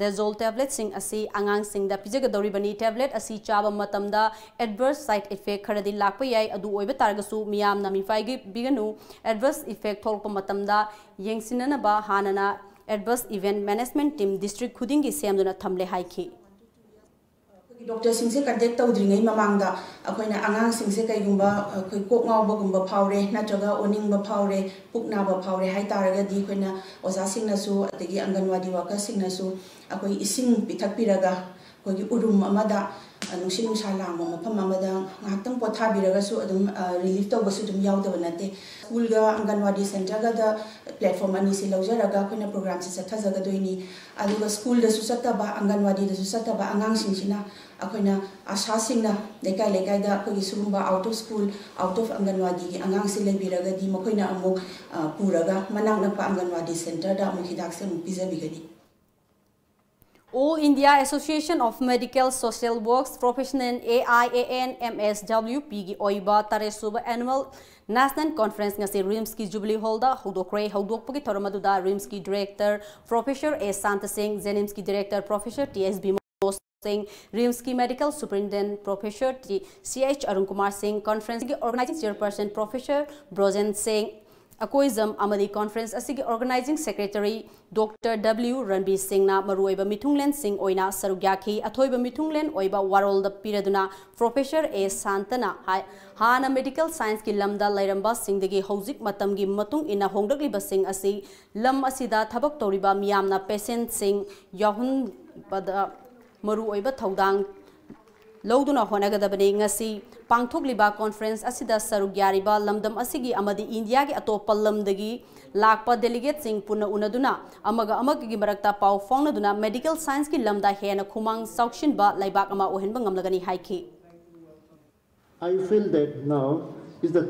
oiba World Health Organization certified toraba alven dazole tablet sing asi angang sing da pijaga dori bani tablet asi chaba matam da adverse side effect kharadi lakpa yai adu oiba targasu miyam doctor sing se contact tau dring ei mamang da akhoi na angang sing se kai gumba khoi kok ngaw ba gumba phawre na chaga oning ba phawre pukna ba phawre hai tar ga di khoi na osa sing na su ategi anganwadi waka sing na su akhoi ising pithak piraga khoi gi urum amada ꯅꯨꯡꯁꯤꯠ ꯅꯨꯡꯁꯥ ꯂꯥꯡꯕ ꯃꯐꯝ ꯑꯃꯗ ꯉꯥꯏꯍꯥꯛꯇꯪ ꯄꯣꯊꯥꯕꯤꯔꯒꯁꯨ ꯑꯗꯨꯝ ꯔꯤꯂꯤꯐ ꯇꯧꯕꯁꯨ ꯑꯗꯨꯝ ꯌꯥꯎꯗꯕ ꯅꯠꯇꯦ ꯁ꯭ꯀꯨꯜꯒ ꯑꯪꯒꯟꯋꯥꯗꯤ ꯁꯦꯟꯇꯔꯒꯗ ꯄ꯭ꯂꯦꯠꯐꯣꯔꯝ ꯑꯅꯤꯁꯤ ꯂꯧꯖꯔꯒ ꯑꯩꯈꯣꯏꯅ ꯄ꯭ꯔꯣꯒ꯭ꯔꯥꯝꯁꯤ ꯆꯠꯊꯖꯒꯗꯣꯏꯅꯤ ꯑꯗꯨꯒ ꯁ꯭ꯀꯨꯜꯗꯁꯨ ꯆꯠꯇꯕ ꯑꯪꯒꯟꯋꯥꯗꯤꯗꯁꯨ ꯆꯠꯇꯕ ꯑꯉꯥꯡꯁꯤꯡꯁꯤꯅ ꯑꯩꯈꯣꯏꯅ ꯑꯥꯁꯥꯁꯤꯡꯅ ꯂꯩꯀꯥꯏ ꯂꯩꯀꯥꯏꯗ ꯑꯩꯈꯣꯏꯒꯤ ꯁꯤꯒꯨꯝꯕ out of school out of ꯑꯪꯒꯟꯋꯥꯗꯤꯒꯤ ꯑꯉꯥꯡꯁꯤ ꯂꯩꯕꯤꯔꯒꯗꯤ ꯃꯈꯣꯏꯅ ꯑꯃꯨꯛ ꯄꯨꯔꯒ ꯃꯅꯥꯛ ꯅꯛꯄ ꯑꯪꯒꯟꯋꯥꯗꯤ ꯁꯦꯟꯇꯔꯗ ꯑꯃꯨꯛ ꯍꯤꯗꯥꯛꯁꯦ ꯑꯃꯨꯛ ꯄꯤꯖꯕꯤꯒꯅꯤ All India Association of Medical Social Works Professional AIAN MSWP gi oiba taresuba annual national conference ngasi RIMS ki Jubilee Hall da hodokre hodokpagi thoramadu da RIMS ki director Professor A Santa Singh Zenims ki director Professor TSB ki CH Arun Kumar Singh conference ki organizing chairperson Professor Brozen Singh conference असिगी organizing secretary doctor W Ranbir सिंहना मरुओइबा मिथुंगलेन सिंह ओइना सरुग्याखी अथोइबा मिथुंगलेन ओइबा वारोल द पिरदुना प्रोफेसर ए सांतना हाना मेडिकल साइंस की असि लम बदा मरुओइबा थौदांग लौदुना होनगदबने ngasi pangthokliba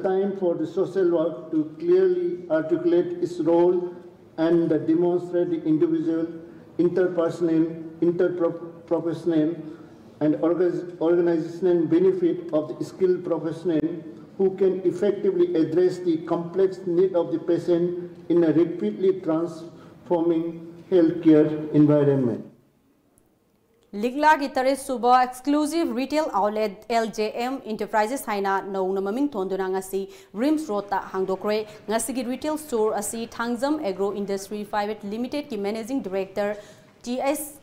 time for the social work to clearly articulate its role and demonstrate the individual interpersonal interprofessional and organizational benefit of the skilled professional who can effectively address the complex need of the patient in a rapidly transforming healthcare environment. Ligla की तरह सुबह exclusive retail outlet LJM Enterprises हाइना नौना ममिंग थोंदुना ngasi Rims Road ta hangdokre ngasi ki retail store asi Thangzam Agro Industry Private Limited ki managing director TS joy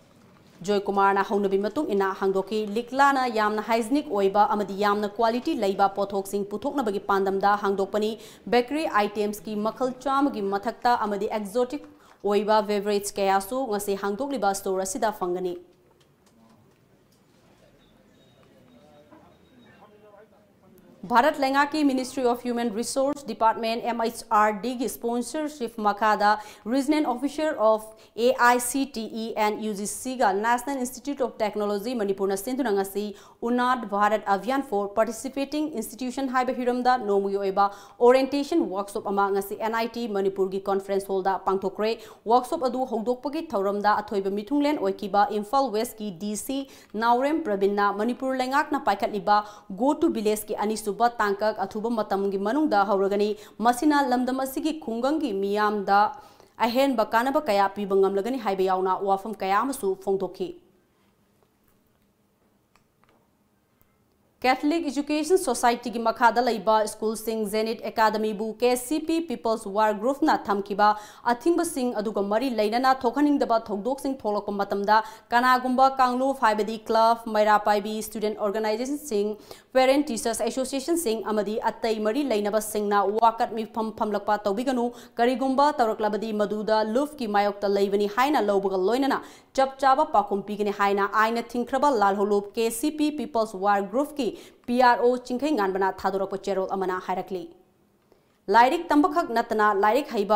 Na yam na hygienic oiba amadi yam na quality laiba pothok sing puthok na bagi pandam da hangdokpani bakery items ki makhal cham gi mathakta Bharat लेंगा की ministry of human resource department M H R D की sponsorship मखादा regional officer of A I C T E and U G C का national institute of technology Manipur सिंधुनंगसी उनाद Bharat Abhiyan for participating institution है हिरमदा नोमुगी orientation workshop N I T Manipur की कॉन्फ्रेंस हॉल पांथोक्रे वर्कशॉप थौरमदा अथोइब मिथुंगलेन ओइकिबा इम्फाल वेस्ट की डी सी नावरेम प्रवीणना मणिपुर लेंगाकना पाइखटलिबा गो टू विलेज की अनिसुब सुब तांकक अथुब मतमगी मनुंगदा हौरगनी मसिना लमदम असिगी खुंगंगी मियामदा अहेनब कानब कया पीब ngamlagani haiba yauna wafam kaya amasu phongdokhi Catholic Education Society की मखादा स्कूल जेनिट एकेडमी बु केसीपी पीपल्स वार ग्रुप ना थमकिबा अथिंग मरी लैनना सिंह थोलक मतमदा। कनागुंबा कांगलू फाइबदी क्लब मैरा पाइबी student organisation parent teachers association अतई मरी सिंहना वाकत मिफम फमलकपा तौबिगनु। करिगुंबा तौरकलबदी मदुदा लुफ की मायोक्ता हाइना लौबगा लोइनना चप चाबा पाकुम पीगनी आइना थिंख्रबा लालहोलुप केसीपी पीपल्स वार ग्रुप की PRO चिंखै nganbana thadorok cherol amana hairakli. लाइरिक तंबखक नतना लाइरिक हैबा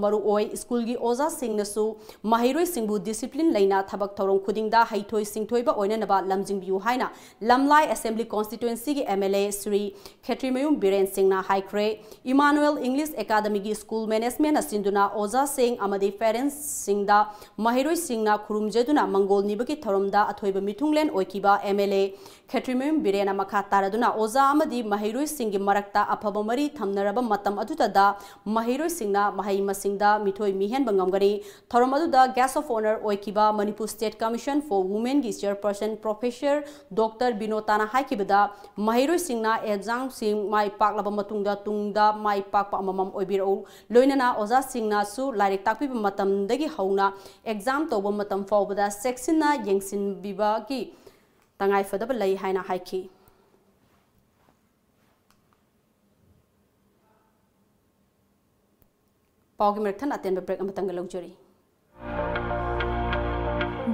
मरु ओय स्कूल की ओजा सिंगनसु महिरोय सिंगबु डिसिप्लिन लेना थबक खुदिंगदा हैथोय सिंगथोयबा ओइननबा लमजिंग बिउ हाइना लमलाई असेंबली कॉन्स्टिट्युएंसी की एमएलए श्री खेत्रीमयुम बिरेन सिंगना हाइक्रे इमानुएल इंग्लिश एकेडमी की स्कूल मैनेजमेंट असिंदुना ओजा सिंग अमदी पेरेंट्स सिंगदा महिरोय सिंगना खुरुमजेदुना मंगोल निबकी थौरमदा अथोयबा मिथुंगलेन बिरेना मखा तारदुना ओजा महिरोय सिंगी मरक्ता अफबा मरी महिरोय सिंगना महै मिहेन बंगमगनी थरम अदुदा guest of honour Manipur state commission for women की चेयरपर्सन प्रोफेसर डॉक्टर महिरोय सिंगना एग्ज़ाम सिंग माइ मतुंगदा तुंगदा माइ पाक अममम ओइबिरौ लोइनना ओजा सिंगना सु लाइरिक ꯇꯉꯥꯏꯐꯗꯕ ꯂꯩ ꯍꯥꯏꯅ ꯍꯥꯏꯈꯤ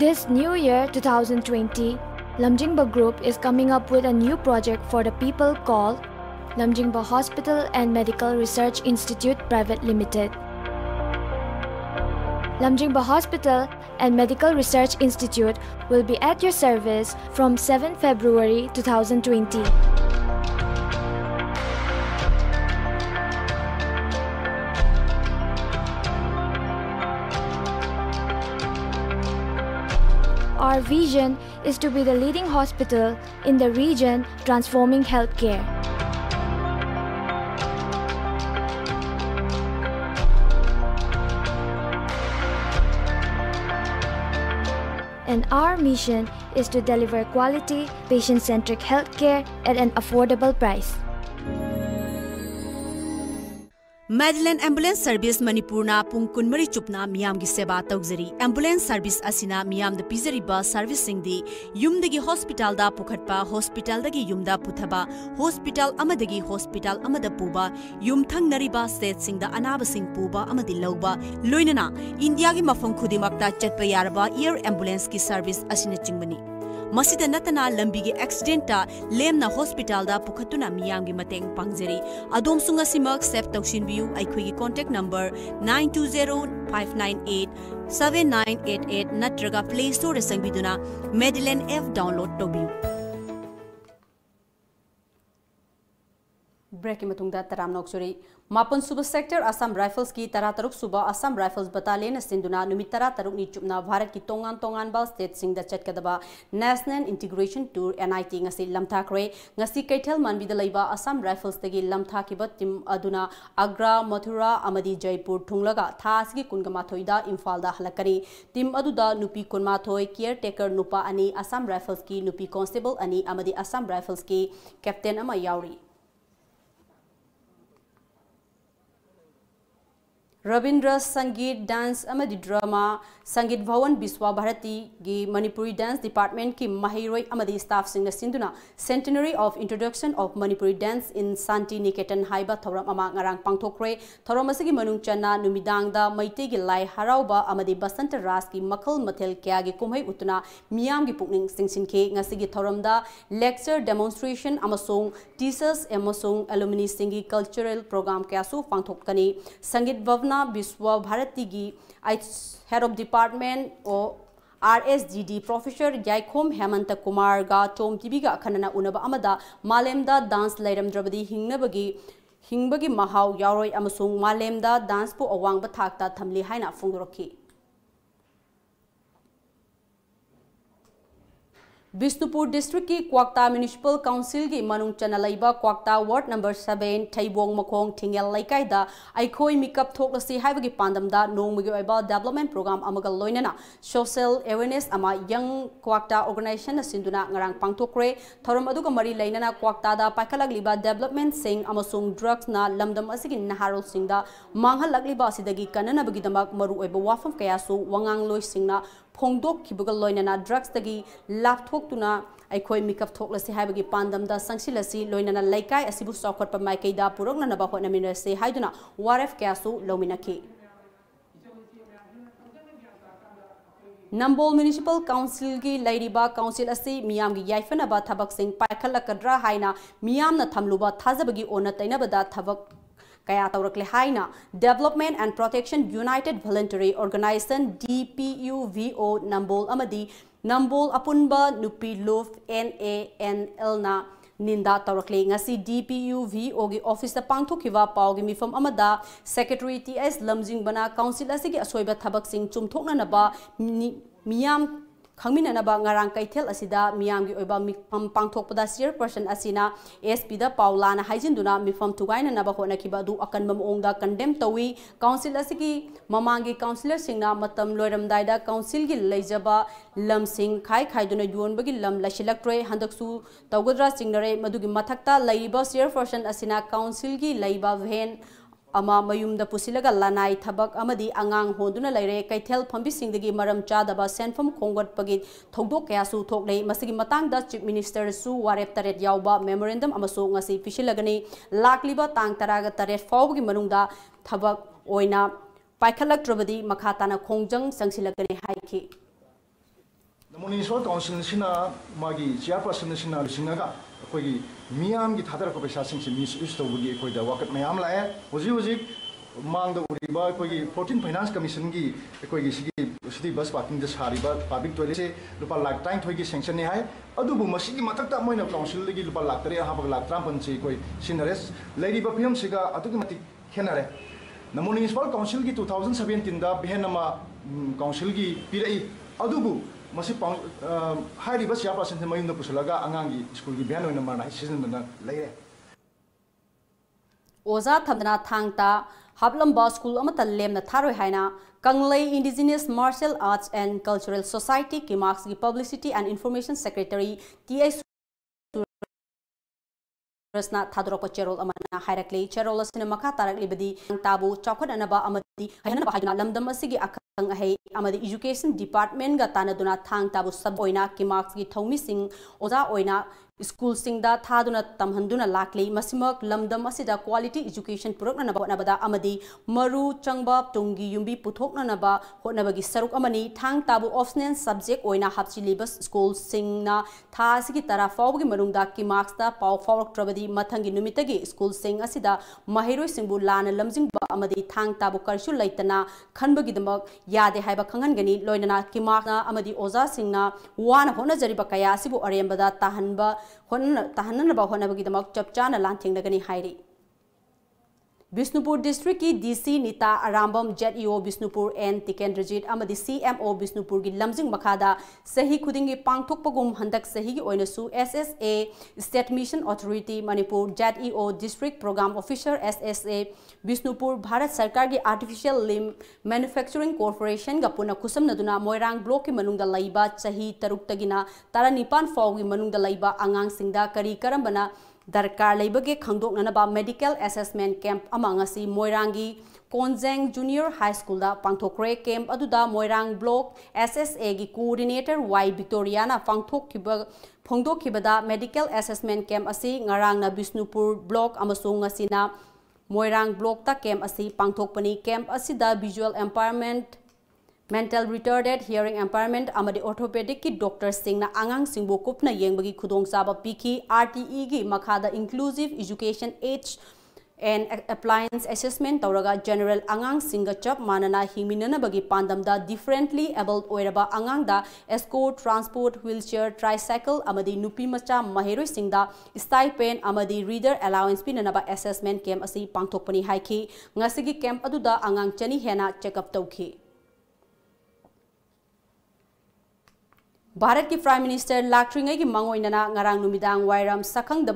This new year 2020, Lamjingba Group is coming up with a new project for the people called Lamjingba Hospital and Medical Research Institute Private Limited. Lamjingba Hospital and Medical Research Institute will be at your service from 7 February 2020. Our vision is to be the leading hospital in the region transforming healthcare. Our mission is to deliver quality, patient centric healthcare at an affordable price. Medland ambulance service Manipur पुंग कुमरी चुपना मियाम की सेवा तौजरी एंबुलेंस सर्विस असिना मियाम पीजरीब सर्विस यूदी हॉस्पिटल पुखट हॉस्पिटल पुथब हॉस्पिटल हॉस्पिटल पूब यू थरीब स्टेट अनाब पूब लोनना इंडिया की मौ खुद चत एयर एंबुलेंस की सर्विस असिना चिंबनी yarba air ambulance ki service asina chingmani ꯃꯁꯤꯗ ꯅꯠꯇꯅ ꯂꯝꯕꯤꯒꯤ ꯑꯦꯛꯁꯤꯗꯦꯟꯇ ꯂꯦꯝꯅ ꯍꯣꯁꯄꯤꯇꯥꯜꯗ ꯄꯨꯈꯠꯇꯨꯅ ꯃꯤꯌꯥꯝꯒꯤ ꯃꯇꯦꯡ ꯄꯥꯡꯖꯔꯤ ꯑꯗꯣꯝꯁꯨ ꯉꯁꯤꯃꯛ ꯁꯦꯞ ꯇꯧꯁꯤꯟꯕꯤꯌꯨ ꯑꯩꯈꯣꯏꯒꯤ contact number nine two zero five nine eight seven nine eight eight ꯅꯠꯇ꯭ꯔꯒ ꯄ꯭ꯂꯦ ꯁ꯭ꯇꯣꯔꯗ ꯆꯪꯕꯤꯗꯨꯅ ꯃꯦꯗꯤꯂꯦꯟ ꯑꯦꯞ ꯗꯥꯎꯟꯂꯣꯗ ꯇꯧꯕꯤꯌꯨ break की मतुंगदा तराम नोक्चुरी मापन सुब सेक्टर असम राइफल्स की तरा तरुक सुब असम राइफल्स बटालियन सिंधुना नुमित तरा तरुक नि चुपना भारत की तोंगान तोंगान बा स्टेट द चटकदबा national integration tour leiba asam rifles tagi lamthakiba tim aduna agra mathura amadi jaipur thunglaga thasgi kunga mathoida imphal da halakari tim aduda nupi kunma thoi caretaker nupa ani asam rifles ki nupi constable ani amadi asam rifles ki captain ama yauri Rabindra Sangeet dance drama संगीत भवन विश्व भारती की मणिपुरी डांस डिपार्टमेंट की महिरोई staff Singh सिंधुना centenary of introduction of Manipuri dance in Shanti Niketan थौरम basant ras ki makhal mathel kya gi kumhai utuna miyam gi pukning singsin ke ngasi gi thorom da lecture demonstration amasung teachers amasung alumni singi cultural program kya su pangthokani sangit bhavna Head of department o RSGD Professor Yaikhom Hemanta Kumar ga Tom TV ga khanana unaba amada malemda dance lairam drabadi hingnabagi hingbagi mahau yaroi amasung malemda dance pu awangba thakta thamli haina phungdorokhi Bishnupur Bishnupur district की क्वाक्ता म्यूनसीपल काउंसिल की मनुंग चना क्वाक्ता वार्ड नंबर सेवेन थैबों मखों ठिंगल लेकाय मीकप थोलसी पादम नोम डेवलपमेंट पुरोग्राम लोना social awareness young Kwakta organisation सिंधना पाथोरे थरम मरी लेना क्वाक्ता पाखल डेवलपमेंट ड्रग्स लमदम नहारोल मांगल्ली कननाबीद मरूब वाफम कयासु वंगांग फोंदोखिबग लोइनना ड्रग्स तगी लापथोक्तुना लोइनना लैकाय असिबु सौखटप माइकैदा पुरगननबा होनमिनसे हाइदुना वारएफ क्यासु लोमिनखि नंबोल म्यूनिसिपल काउंसिल की काउंसिल मियाम की याइफनबा थबक सिंह पाइखलकद्रा मियाम थमलुबा ओना तैनबदा haina development and protection united voluntary organization dpuvo nambol amadi nambol apunba nupi luf nanl na ninda tawrakle ngasi dpuvo gi office ta pangthokiwa paw gi mifam amada secretary ts lamjing bana council asigi asoiba thabak sing chumthokna na ba miyam खमीनब ngarang kaithel person asina sp da paulana haijinduna mifam thugaina naba hona kiba du akanba ongda condemn tawi council asigi mamangi councilor singna matam loiramdai da council gi leijaba lam sing khai khaiduna yonbagi lam lashilaktre handaksu tawgadra singnare madugi mathakta laiba chair person phambi singdagi maram chadaba senfam khongwat pagi thogdok kaya su thoklei masigi matang da chief minister su warep taret yauba memorandum amaso ngasi pisilagani lakliba tang taraga taret fawgi manungda thabak oina paikhalaktrabadi makhatana khongjang sangsilagani haiki municipal council sina magi chairperson sina singaga ꯑꯩꯈꯣꯏꯒꯤ ꯃꯤꯌꯥꯝꯒꯤ ꯊꯥꯗꯔꯛꯄ ꯄꯩꯁꯥꯁꯤꯡꯁꯤ ꯃꯤꯁ ꯌꯨꯁ ꯇꯧꯕꯒꯤ ꯑꯩꯈꯣꯏꯗ ꯋꯥꯀꯠ ꯃꯌꯥꯝ ꯂꯥꯛꯑꯦ ꯍꯧꯖꯤꯛ ꯍꯧꯖꯤꯛ ꯃꯥꯡꯗ ꯎꯔꯤꯕ ꯑꯩꯈꯣꯏꯒꯤ ꯐꯣꯔꯇꯤꯟ ꯐꯥꯏꯅꯥꯟꯁ ꯀꯃꯤꯁꯟꯒꯤ ꯑꯩꯈꯣꯏꯒꯤ ꯁꯤꯒꯤ ꯁꯤꯇꯤ ꯕꯁ ꯄꯥꯔꯀꯤꯡꯗ ꯁꯥꯔꯤꯕ ꯄꯥꯕ꯭ꯂꯤꯛ ꯇꯣꯏꯂꯦꯠꯁꯦ ꯂꯨꯄꯥ ꯂꯥꯛ ꯇꯔꯥꯅꯤꯊꯣꯏꯒꯤ ꯁꯦꯡꯁꯟꯅꯤ ꯍꯥꯏ ꯑꯗꯨꯕꯨ ꯃꯁꯤꯒꯤ ꯃꯊꯛꯇ ꯃꯣꯏꯅ ꯀꯥꯎꯟꯁꯤꯜꯗꯒꯤ ꯂꯨꯄꯥ ꯂꯥꯛ ꯇꯔꯦꯠ ꯍꯥꯞꯄꯒ ꯂꯥꯛ ꯇꯔꯥꯃꯥꯄꯟꯁꯤ ꯑꯩꯈꯣꯏ ꯁꯤꯖꯤꯟꯅꯔꯦ ꯂꯩꯔꯤꯕ ꯐꯤꯕꯝꯁꯤꯒ ꯑꯗꯨꯛꯀꯤ ꯃꯇꯤꯛ ꯈꯦꯠꯅꯔꯦ ꯅꯃꯣ ꯃ꯭ꯌꯨꯅꯤꯁꯤꯄꯥꯜ ꯀꯥꯎꯟꯁꯤꯜꯒꯤ ꯇꯨ ꯊꯥꯎꯖꯟ ꯁꯕꯦꯟꯇꯤꯟꯗ ꯚꯦꯟ ꯑꯃ ꯀꯥꯎꯟꯁꯤꯜꯒꯤ ꯄꯤꯔꯛꯏ ꯑꯗꯨꯕꯨ चियास मुस आँगुल ब्यान्न ओजा थाँदै ठा ता हप्लब स्कुलमताम थाहा indigenous martial arts and cultural society किमस publicity and information secretary टिस ꯔꯁꯅ ꯊꯥꯗꯣꯔꯛꯄ ꯆꯦꯔꯣꯜ ꯑꯃꯅ ꯍꯥꯏꯔꯛꯂꯤ ꯆꯦꯔꯣꯜ ꯑꯁꯤꯅ ꯃꯈꯥ ꯇꯥꯔꯛꯂꯤꯕꯗꯤ ꯇꯥꯕꯨ ꯆꯥꯎꯈꯠꯅꯅꯕ ꯑꯃꯗꯤ ꯍꯩꯍꯟꯅꯕ ꯍꯥꯏꯗꯨꯅ ꯂꯝꯗꯝ ꯑꯁꯤꯒꯤ ꯑꯈꯪ ꯑꯍꯩ ꯑꯃꯗꯤ ꯏꯖꯨꯀꯦꯁꯟ ꯗꯤꯄꯥꯔꯠꯃꯦꯟꯠꯒ ꯇꯥꯟꯅꯗꯨꯅ ꯊꯥꯡ ꯇꯥꯕꯨ ꯁꯕ ꯑꯣꯏꯅ ꯀꯤꯃꯥꯛꯁꯀꯤ ꯊꯧꯃꯤꯁꯤꯡ ꯑꯣꯖꯥ ꯑꯣꯏꯅ स्कूल थादुन तमहंदुन लाकली मसिमक लमदम असिदा क्वालिटी एजुकेशन पुरकनब होनबदा अमदी मरु चंगब तुंगी युंबी पुथोकनब की सरुक अमनी थांग ताबु ऑप्शनल सब्जेक्ट ओइना हापचिलिब स्कूलसिंग था असगी तरा फाउबगी मरुंगदा कि मार्क्सदा पाउ फाउरक्ट्रबदी मथंगी नुमितगी स्कूलसिंग असिदा थांग ताबु करशु लैतना खनबगीदमक यादे हाइब खंगनगनी लोइनना कि मार्क्सना अमदी ओजासिंगना वान होनजरिब कया असिबु अरेंबदा คนตานั้นบอกคนนบกิตมอกจบจ้านลานเทียงดกนี่ไฮดิ बिष्णुपुर डिस्ट्रिक्ट की DC Nita Arambam Z EO Bishnupur N Tikendrajit अमदी CMO Bishnupur की लमजिंग मखादा सही खुदिंगी पांगथोकपगुम हंदक सही की ओइनसु SSA state mission authority Manipur Z EO district programme officer SSA Bishnupur Bharat सरकार की आर्टिफिशियल लिम मैन्युफैक्चरिंग कॉर्पोरेशन का पुनः खुसमनदुना मोइरांग ब्लॉक की मनुंगदा लैबा चही तरुक्तगिना तारा निपान फाउगी मनुंगदा लैबा आंगांग सिंगदा करी करंबना दरकार लेबगे खंगदोकननबा मेडिकल असेसमेंट कैंप अमांगसी मोइरांगी कोंजेंग जूनियर हाई स्कूल दा पांथोक्रे कैंप अदुदा मोइरांग ब्लॉक एसएसए की कोऑर्डिनेटर वाई पांथोखिबा फोंदोखिबदा मेडिकल असेसमेंट कैंप असी बिष्णुपुर ब्लॉक अमसोंग ब्लॉक कैंप असी camp visual empowerment mental retarded hearing impairment amadi orthopedic ki doctor singna angang singbo kupna yengbagi khudong saba piki RTE gi makhada inclusive education age and appliance assessment tawraga general angang singa chap manana himinana bagi pandam da differently able oiraba angang da escort transport wheelchair tricycle amadi nupi macha maheroi singda stipend amadi reader allowance pinana ba assessment camp asi pangthokpani haiki ngasigi camp aduda angang chani hena check up tawki Bharat की प्राइम मिनिस्टर लाख्रिंग मंगोनादांग वायरम सखंग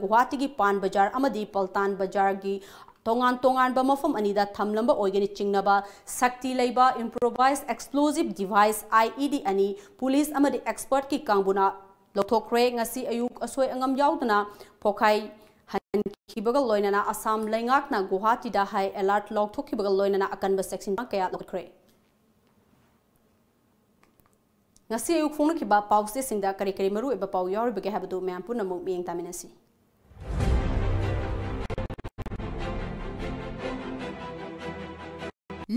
गुवाहाटी की पान बजार पलतान बजार की तोान तोान मौम अमलब चिंब शक्ति इम्प्रोवाइज एक्सप्लोजिव डिवाइस आई इ अ पुलिस एक्सपर्ट की कंबूना लौथोखे अयुक असो अगम फोखाईब असम लेना गुवाहाटीद हाई एलर्ट लौथोखना अकन सेक्शन क्या लौटे pau yor bege habdu myam puna mu mieng taminasi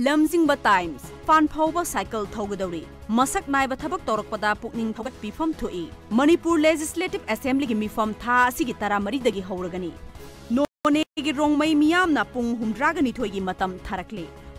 lamjingba times fan phauba cycle thogadori masak naiba thabak torokpada pukning thogat pifam thui manipur legislative assembly gi mifam tha asigi tara mari dagi hauragani none gi rongmai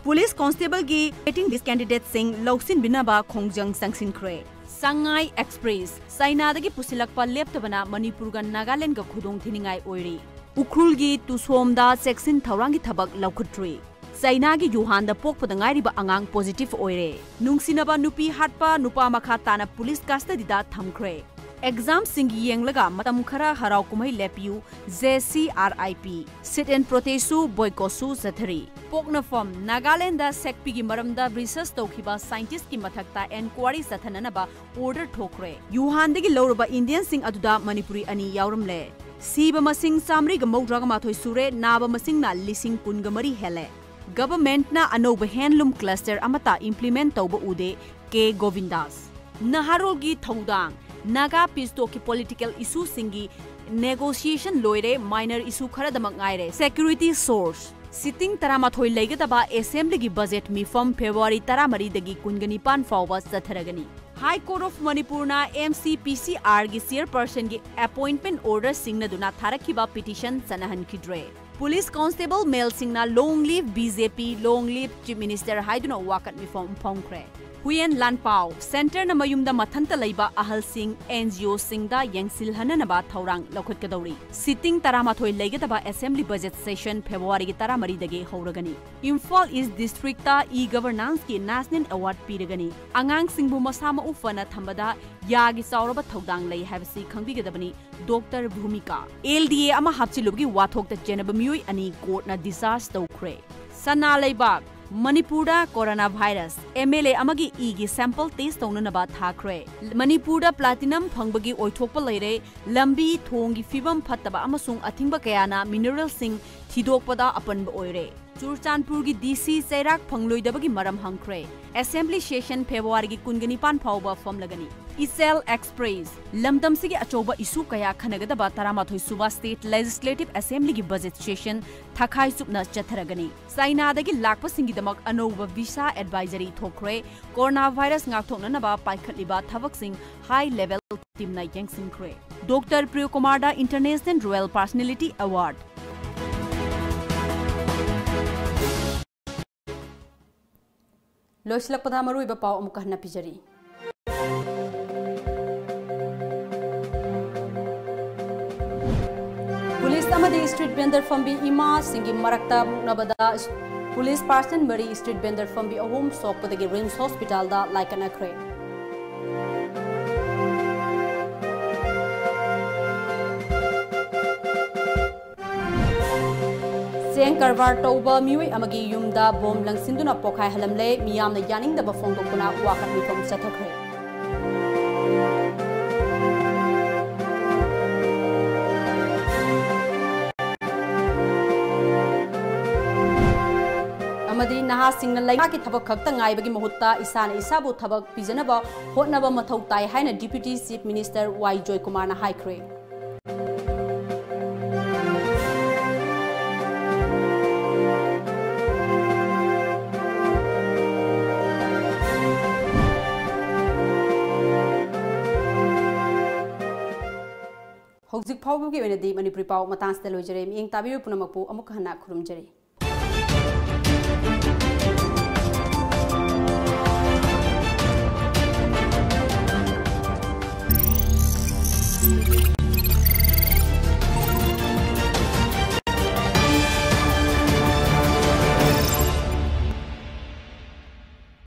police constable की वेटिंग लिस्ट कैंडिडेट सिंह लौसिन बिनाबा खोंजंग संगसिन ख्रे संगाई एक्सप्रेस चाइनादगी पुसिलकपा लेप्तबना मणिपुर गा नागालैंड गा खुदोंग थिनिंगाई ओइरी उख्रुल गी तुसोमदा सेक्सिन थौरांगी थबक लौखुट्री चाइना की युहान पोपद अंगांग पॉजिटिव ओइरे नुंगसिनबा नुपी हाटपा नुपा मखा ताना पुलिस कास्टडीदा थमख्रे एग्ज़ाम सिंग येंगलगा मतम खरा हराव कुमई लेपियु जेसीआरआईपी सिट एंड प्रोटेसु बॉयकोसु जथरी पोकनफम नागालैंड सेक्पी की मरमदा रिसर्च तौखिबा साइंटिस्ट की मथक्ता एनक्वायरी जथननबा ऑर्डर ठोकरे युहानदगी लौरबा इंडियन सिंग अदुदा मणिपुरी अनी यावरमले सीब मसिंग चामरी ग मौद्राग माथोय सुरे नाब मसिंग ना लिसिंग कुनग मरी हेले गवर्नमेंट ना अनोब हैंडलूम क्लस्टर अमता इंप्लीमेंट तौब उदे के गोविंदास नहारोल की थौदांग नागा पिस्टो की पॉलिटिकल इशू सिंगी नेगोशिएशन लोइरे माइनर इशू खरदमक गाइरे सिक्योरिटी सोर्स सिटिंग तरामाथोई लेगदबा असेंबली की बजट मिफम फेब्रुआरी तरामरी कुनगनिपान फाउबा चथरगनी हाई कोर्ट ऑफ़ मणिपुर ना एमसीपीसीआर की चेयरपर्सन की अपॉइंटमेंट ऑर्डर थारखिबा पिटिशन सनहनखिद्रे police constable male सिंगना long leave BJP long leave chief minister हाइदुना वाकत मिफम फंख्रे हुयेन लानपाव सेंटर मयुमदा मथंत अहल सिंह एनजीओ सिंगदा यंगसिलहननबा थौरांग लौखटकदौरी सिटिंग तरामाथोय लेगदबा असेंबली बजट सेशन फेब्रुआरी तरामरी दगे हौरगनी इम्फाल ईस्ट डिस्ट्रिक्टा ई गवर्नेंस की नेशनल अवार्ड पीरगनी थंबदा यागी चावरबा थौदांग लै हैबसी खंबिगदबनी डॉक्टर भूमिका एलडीए अमा हापचिलुबगी वाथोकता चेनब मियोय अनि कोर्टना डिसार्ज तौख्रे सना ꯃꯅꯤꯄꯨꯔꯗ corona virus M L A ꯑꯃꯒꯤ ꯏꯒꯤ ꯁꯦꯝꯄꯜ ꯇꯦꯁ ꯇꯧꯅꯅꯕ ꯊꯥꯈ꯭ꯔꯦ ꯃꯅꯤꯄꯨꯔꯗ ꯄ꯭ꯂꯥꯇꯤꯅꯝ ꯐꯪꯕꯒꯤ ꯑꯣꯏꯊꯣꯛꯄ ꯂꯩꯔꯦ ꯂꯝꯕꯤ ꯊꯣꯡꯒꯤ ꯐꯤꯕꯝ ꯐꯠꯇꯕ ꯑꯃꯁꯨꯡ ꯑꯊꯤꯡꯕ ꯀꯌꯥꯅ ꯃꯤꯅꯔꯦꯜꯁꯤꯡ ꯊꯤꯗꯣꯛꯄꯗ ꯑꯄꯟꯕ ꯑꯣꯏꯔꯦ चुरचानपुर की डीसी चैराग फंगलोदगी मरम हंग्रे असेंबली सेशन फेब्रुआरी कुनगनीपान फाउब फम लगनी इसल एक्सप्रेस लमदम से अचौब इशू कया खनगदब तरामाथ सुबह स्टेट लेजिस्लेटिव असेंबली की बजट सेशन थखा चुपन चथरगनी चाइनादी लापीदम अनौब विसा एडवाइजरी थोखे कोरोना वायरस गाथों पाखलब हाई लेवल टीम ने doctor Priyo Kumar international royal personality award लोसलपदा मरुब पाव अमुक हन पुलिस स्ट्रीट बेंदर फमी इमा मरक्ता मुक्नबदा पुलिस पार्सन मरी स्ट्रीट बेंदर फम्बी अहम सोपदगी रिम्स हॉस्पिटल लाइकनख्रे ꯆꯦꯡ ꯀꯔꯕꯥꯔ ꯇꯧꯕ ꯃꯤꯑꯣꯏ ꯑꯃꯒꯤ ꯌꯨꯝꯗ ꯕꯣꯝ ꯂꯪꯁꯤꯟꯗꯨꯅ ꯄꯣꯈꯥꯏꯍꯜꯂꯝꯂꯦ ꯃꯤꯌꯥꯝꯅ ꯌꯥꯅꯤꯡꯗꯕ ꯐꯣꯡꯗꯣꯛꯇꯨꯅ ꯋꯥꯀꯠ ꯃꯤꯐꯝ ꯆꯠꯊꯈ꯭ꯔꯦ ꯑꯃꯗꯤ ꯅꯍꯥꯁꯤꯡꯅ ꯂꯩꯉꯥꯛꯀꯤ ꯊꯕꯛ ꯈꯛꯇ ꯉꯥꯏꯕꯒꯤ ꯃꯍꯨꯠꯇ ꯏꯁꯥꯅ ꯏꯁꯥꯕꯨ ꯊꯕꯛ ꯄꯤꯖꯅꯕ ꯍꯣꯠꯅꯕ ꯃꯊꯧ ꯇꯥꯏ ꯍꯥꯏꯅ ꯗꯤꯄ꯭ꯌꯨꯇꯤ ꯆꯤꯐ ꯃꯤꯅꯤꯁꯇꯔ ꯋꯥꯏ ꯖꯣꯏꯀꯨꯃꯥꯔꯅ ꯍꯥꯏꯈ꯭ꯔꯦ ꯐꯥꯎꯕꯒꯤ ꯑꯣꯏꯅꯗꯤ ꯃꯅꯤꯄꯨꯔꯤ ꯄꯥꯎ ꯃꯇꯥꯡꯁꯤꯗ ꯂꯣꯏꯖꯔꯦ ꯃꯤꯠꯌꯦꯡ ꯇꯥꯕꯤꯕ ꯄꯨꯝꯅꯃꯛꯄꯨ ꯑꯃꯨꯛ ꯍꯟꯅ ꯈꯨꯔꯨꯝꯖꯔꯤ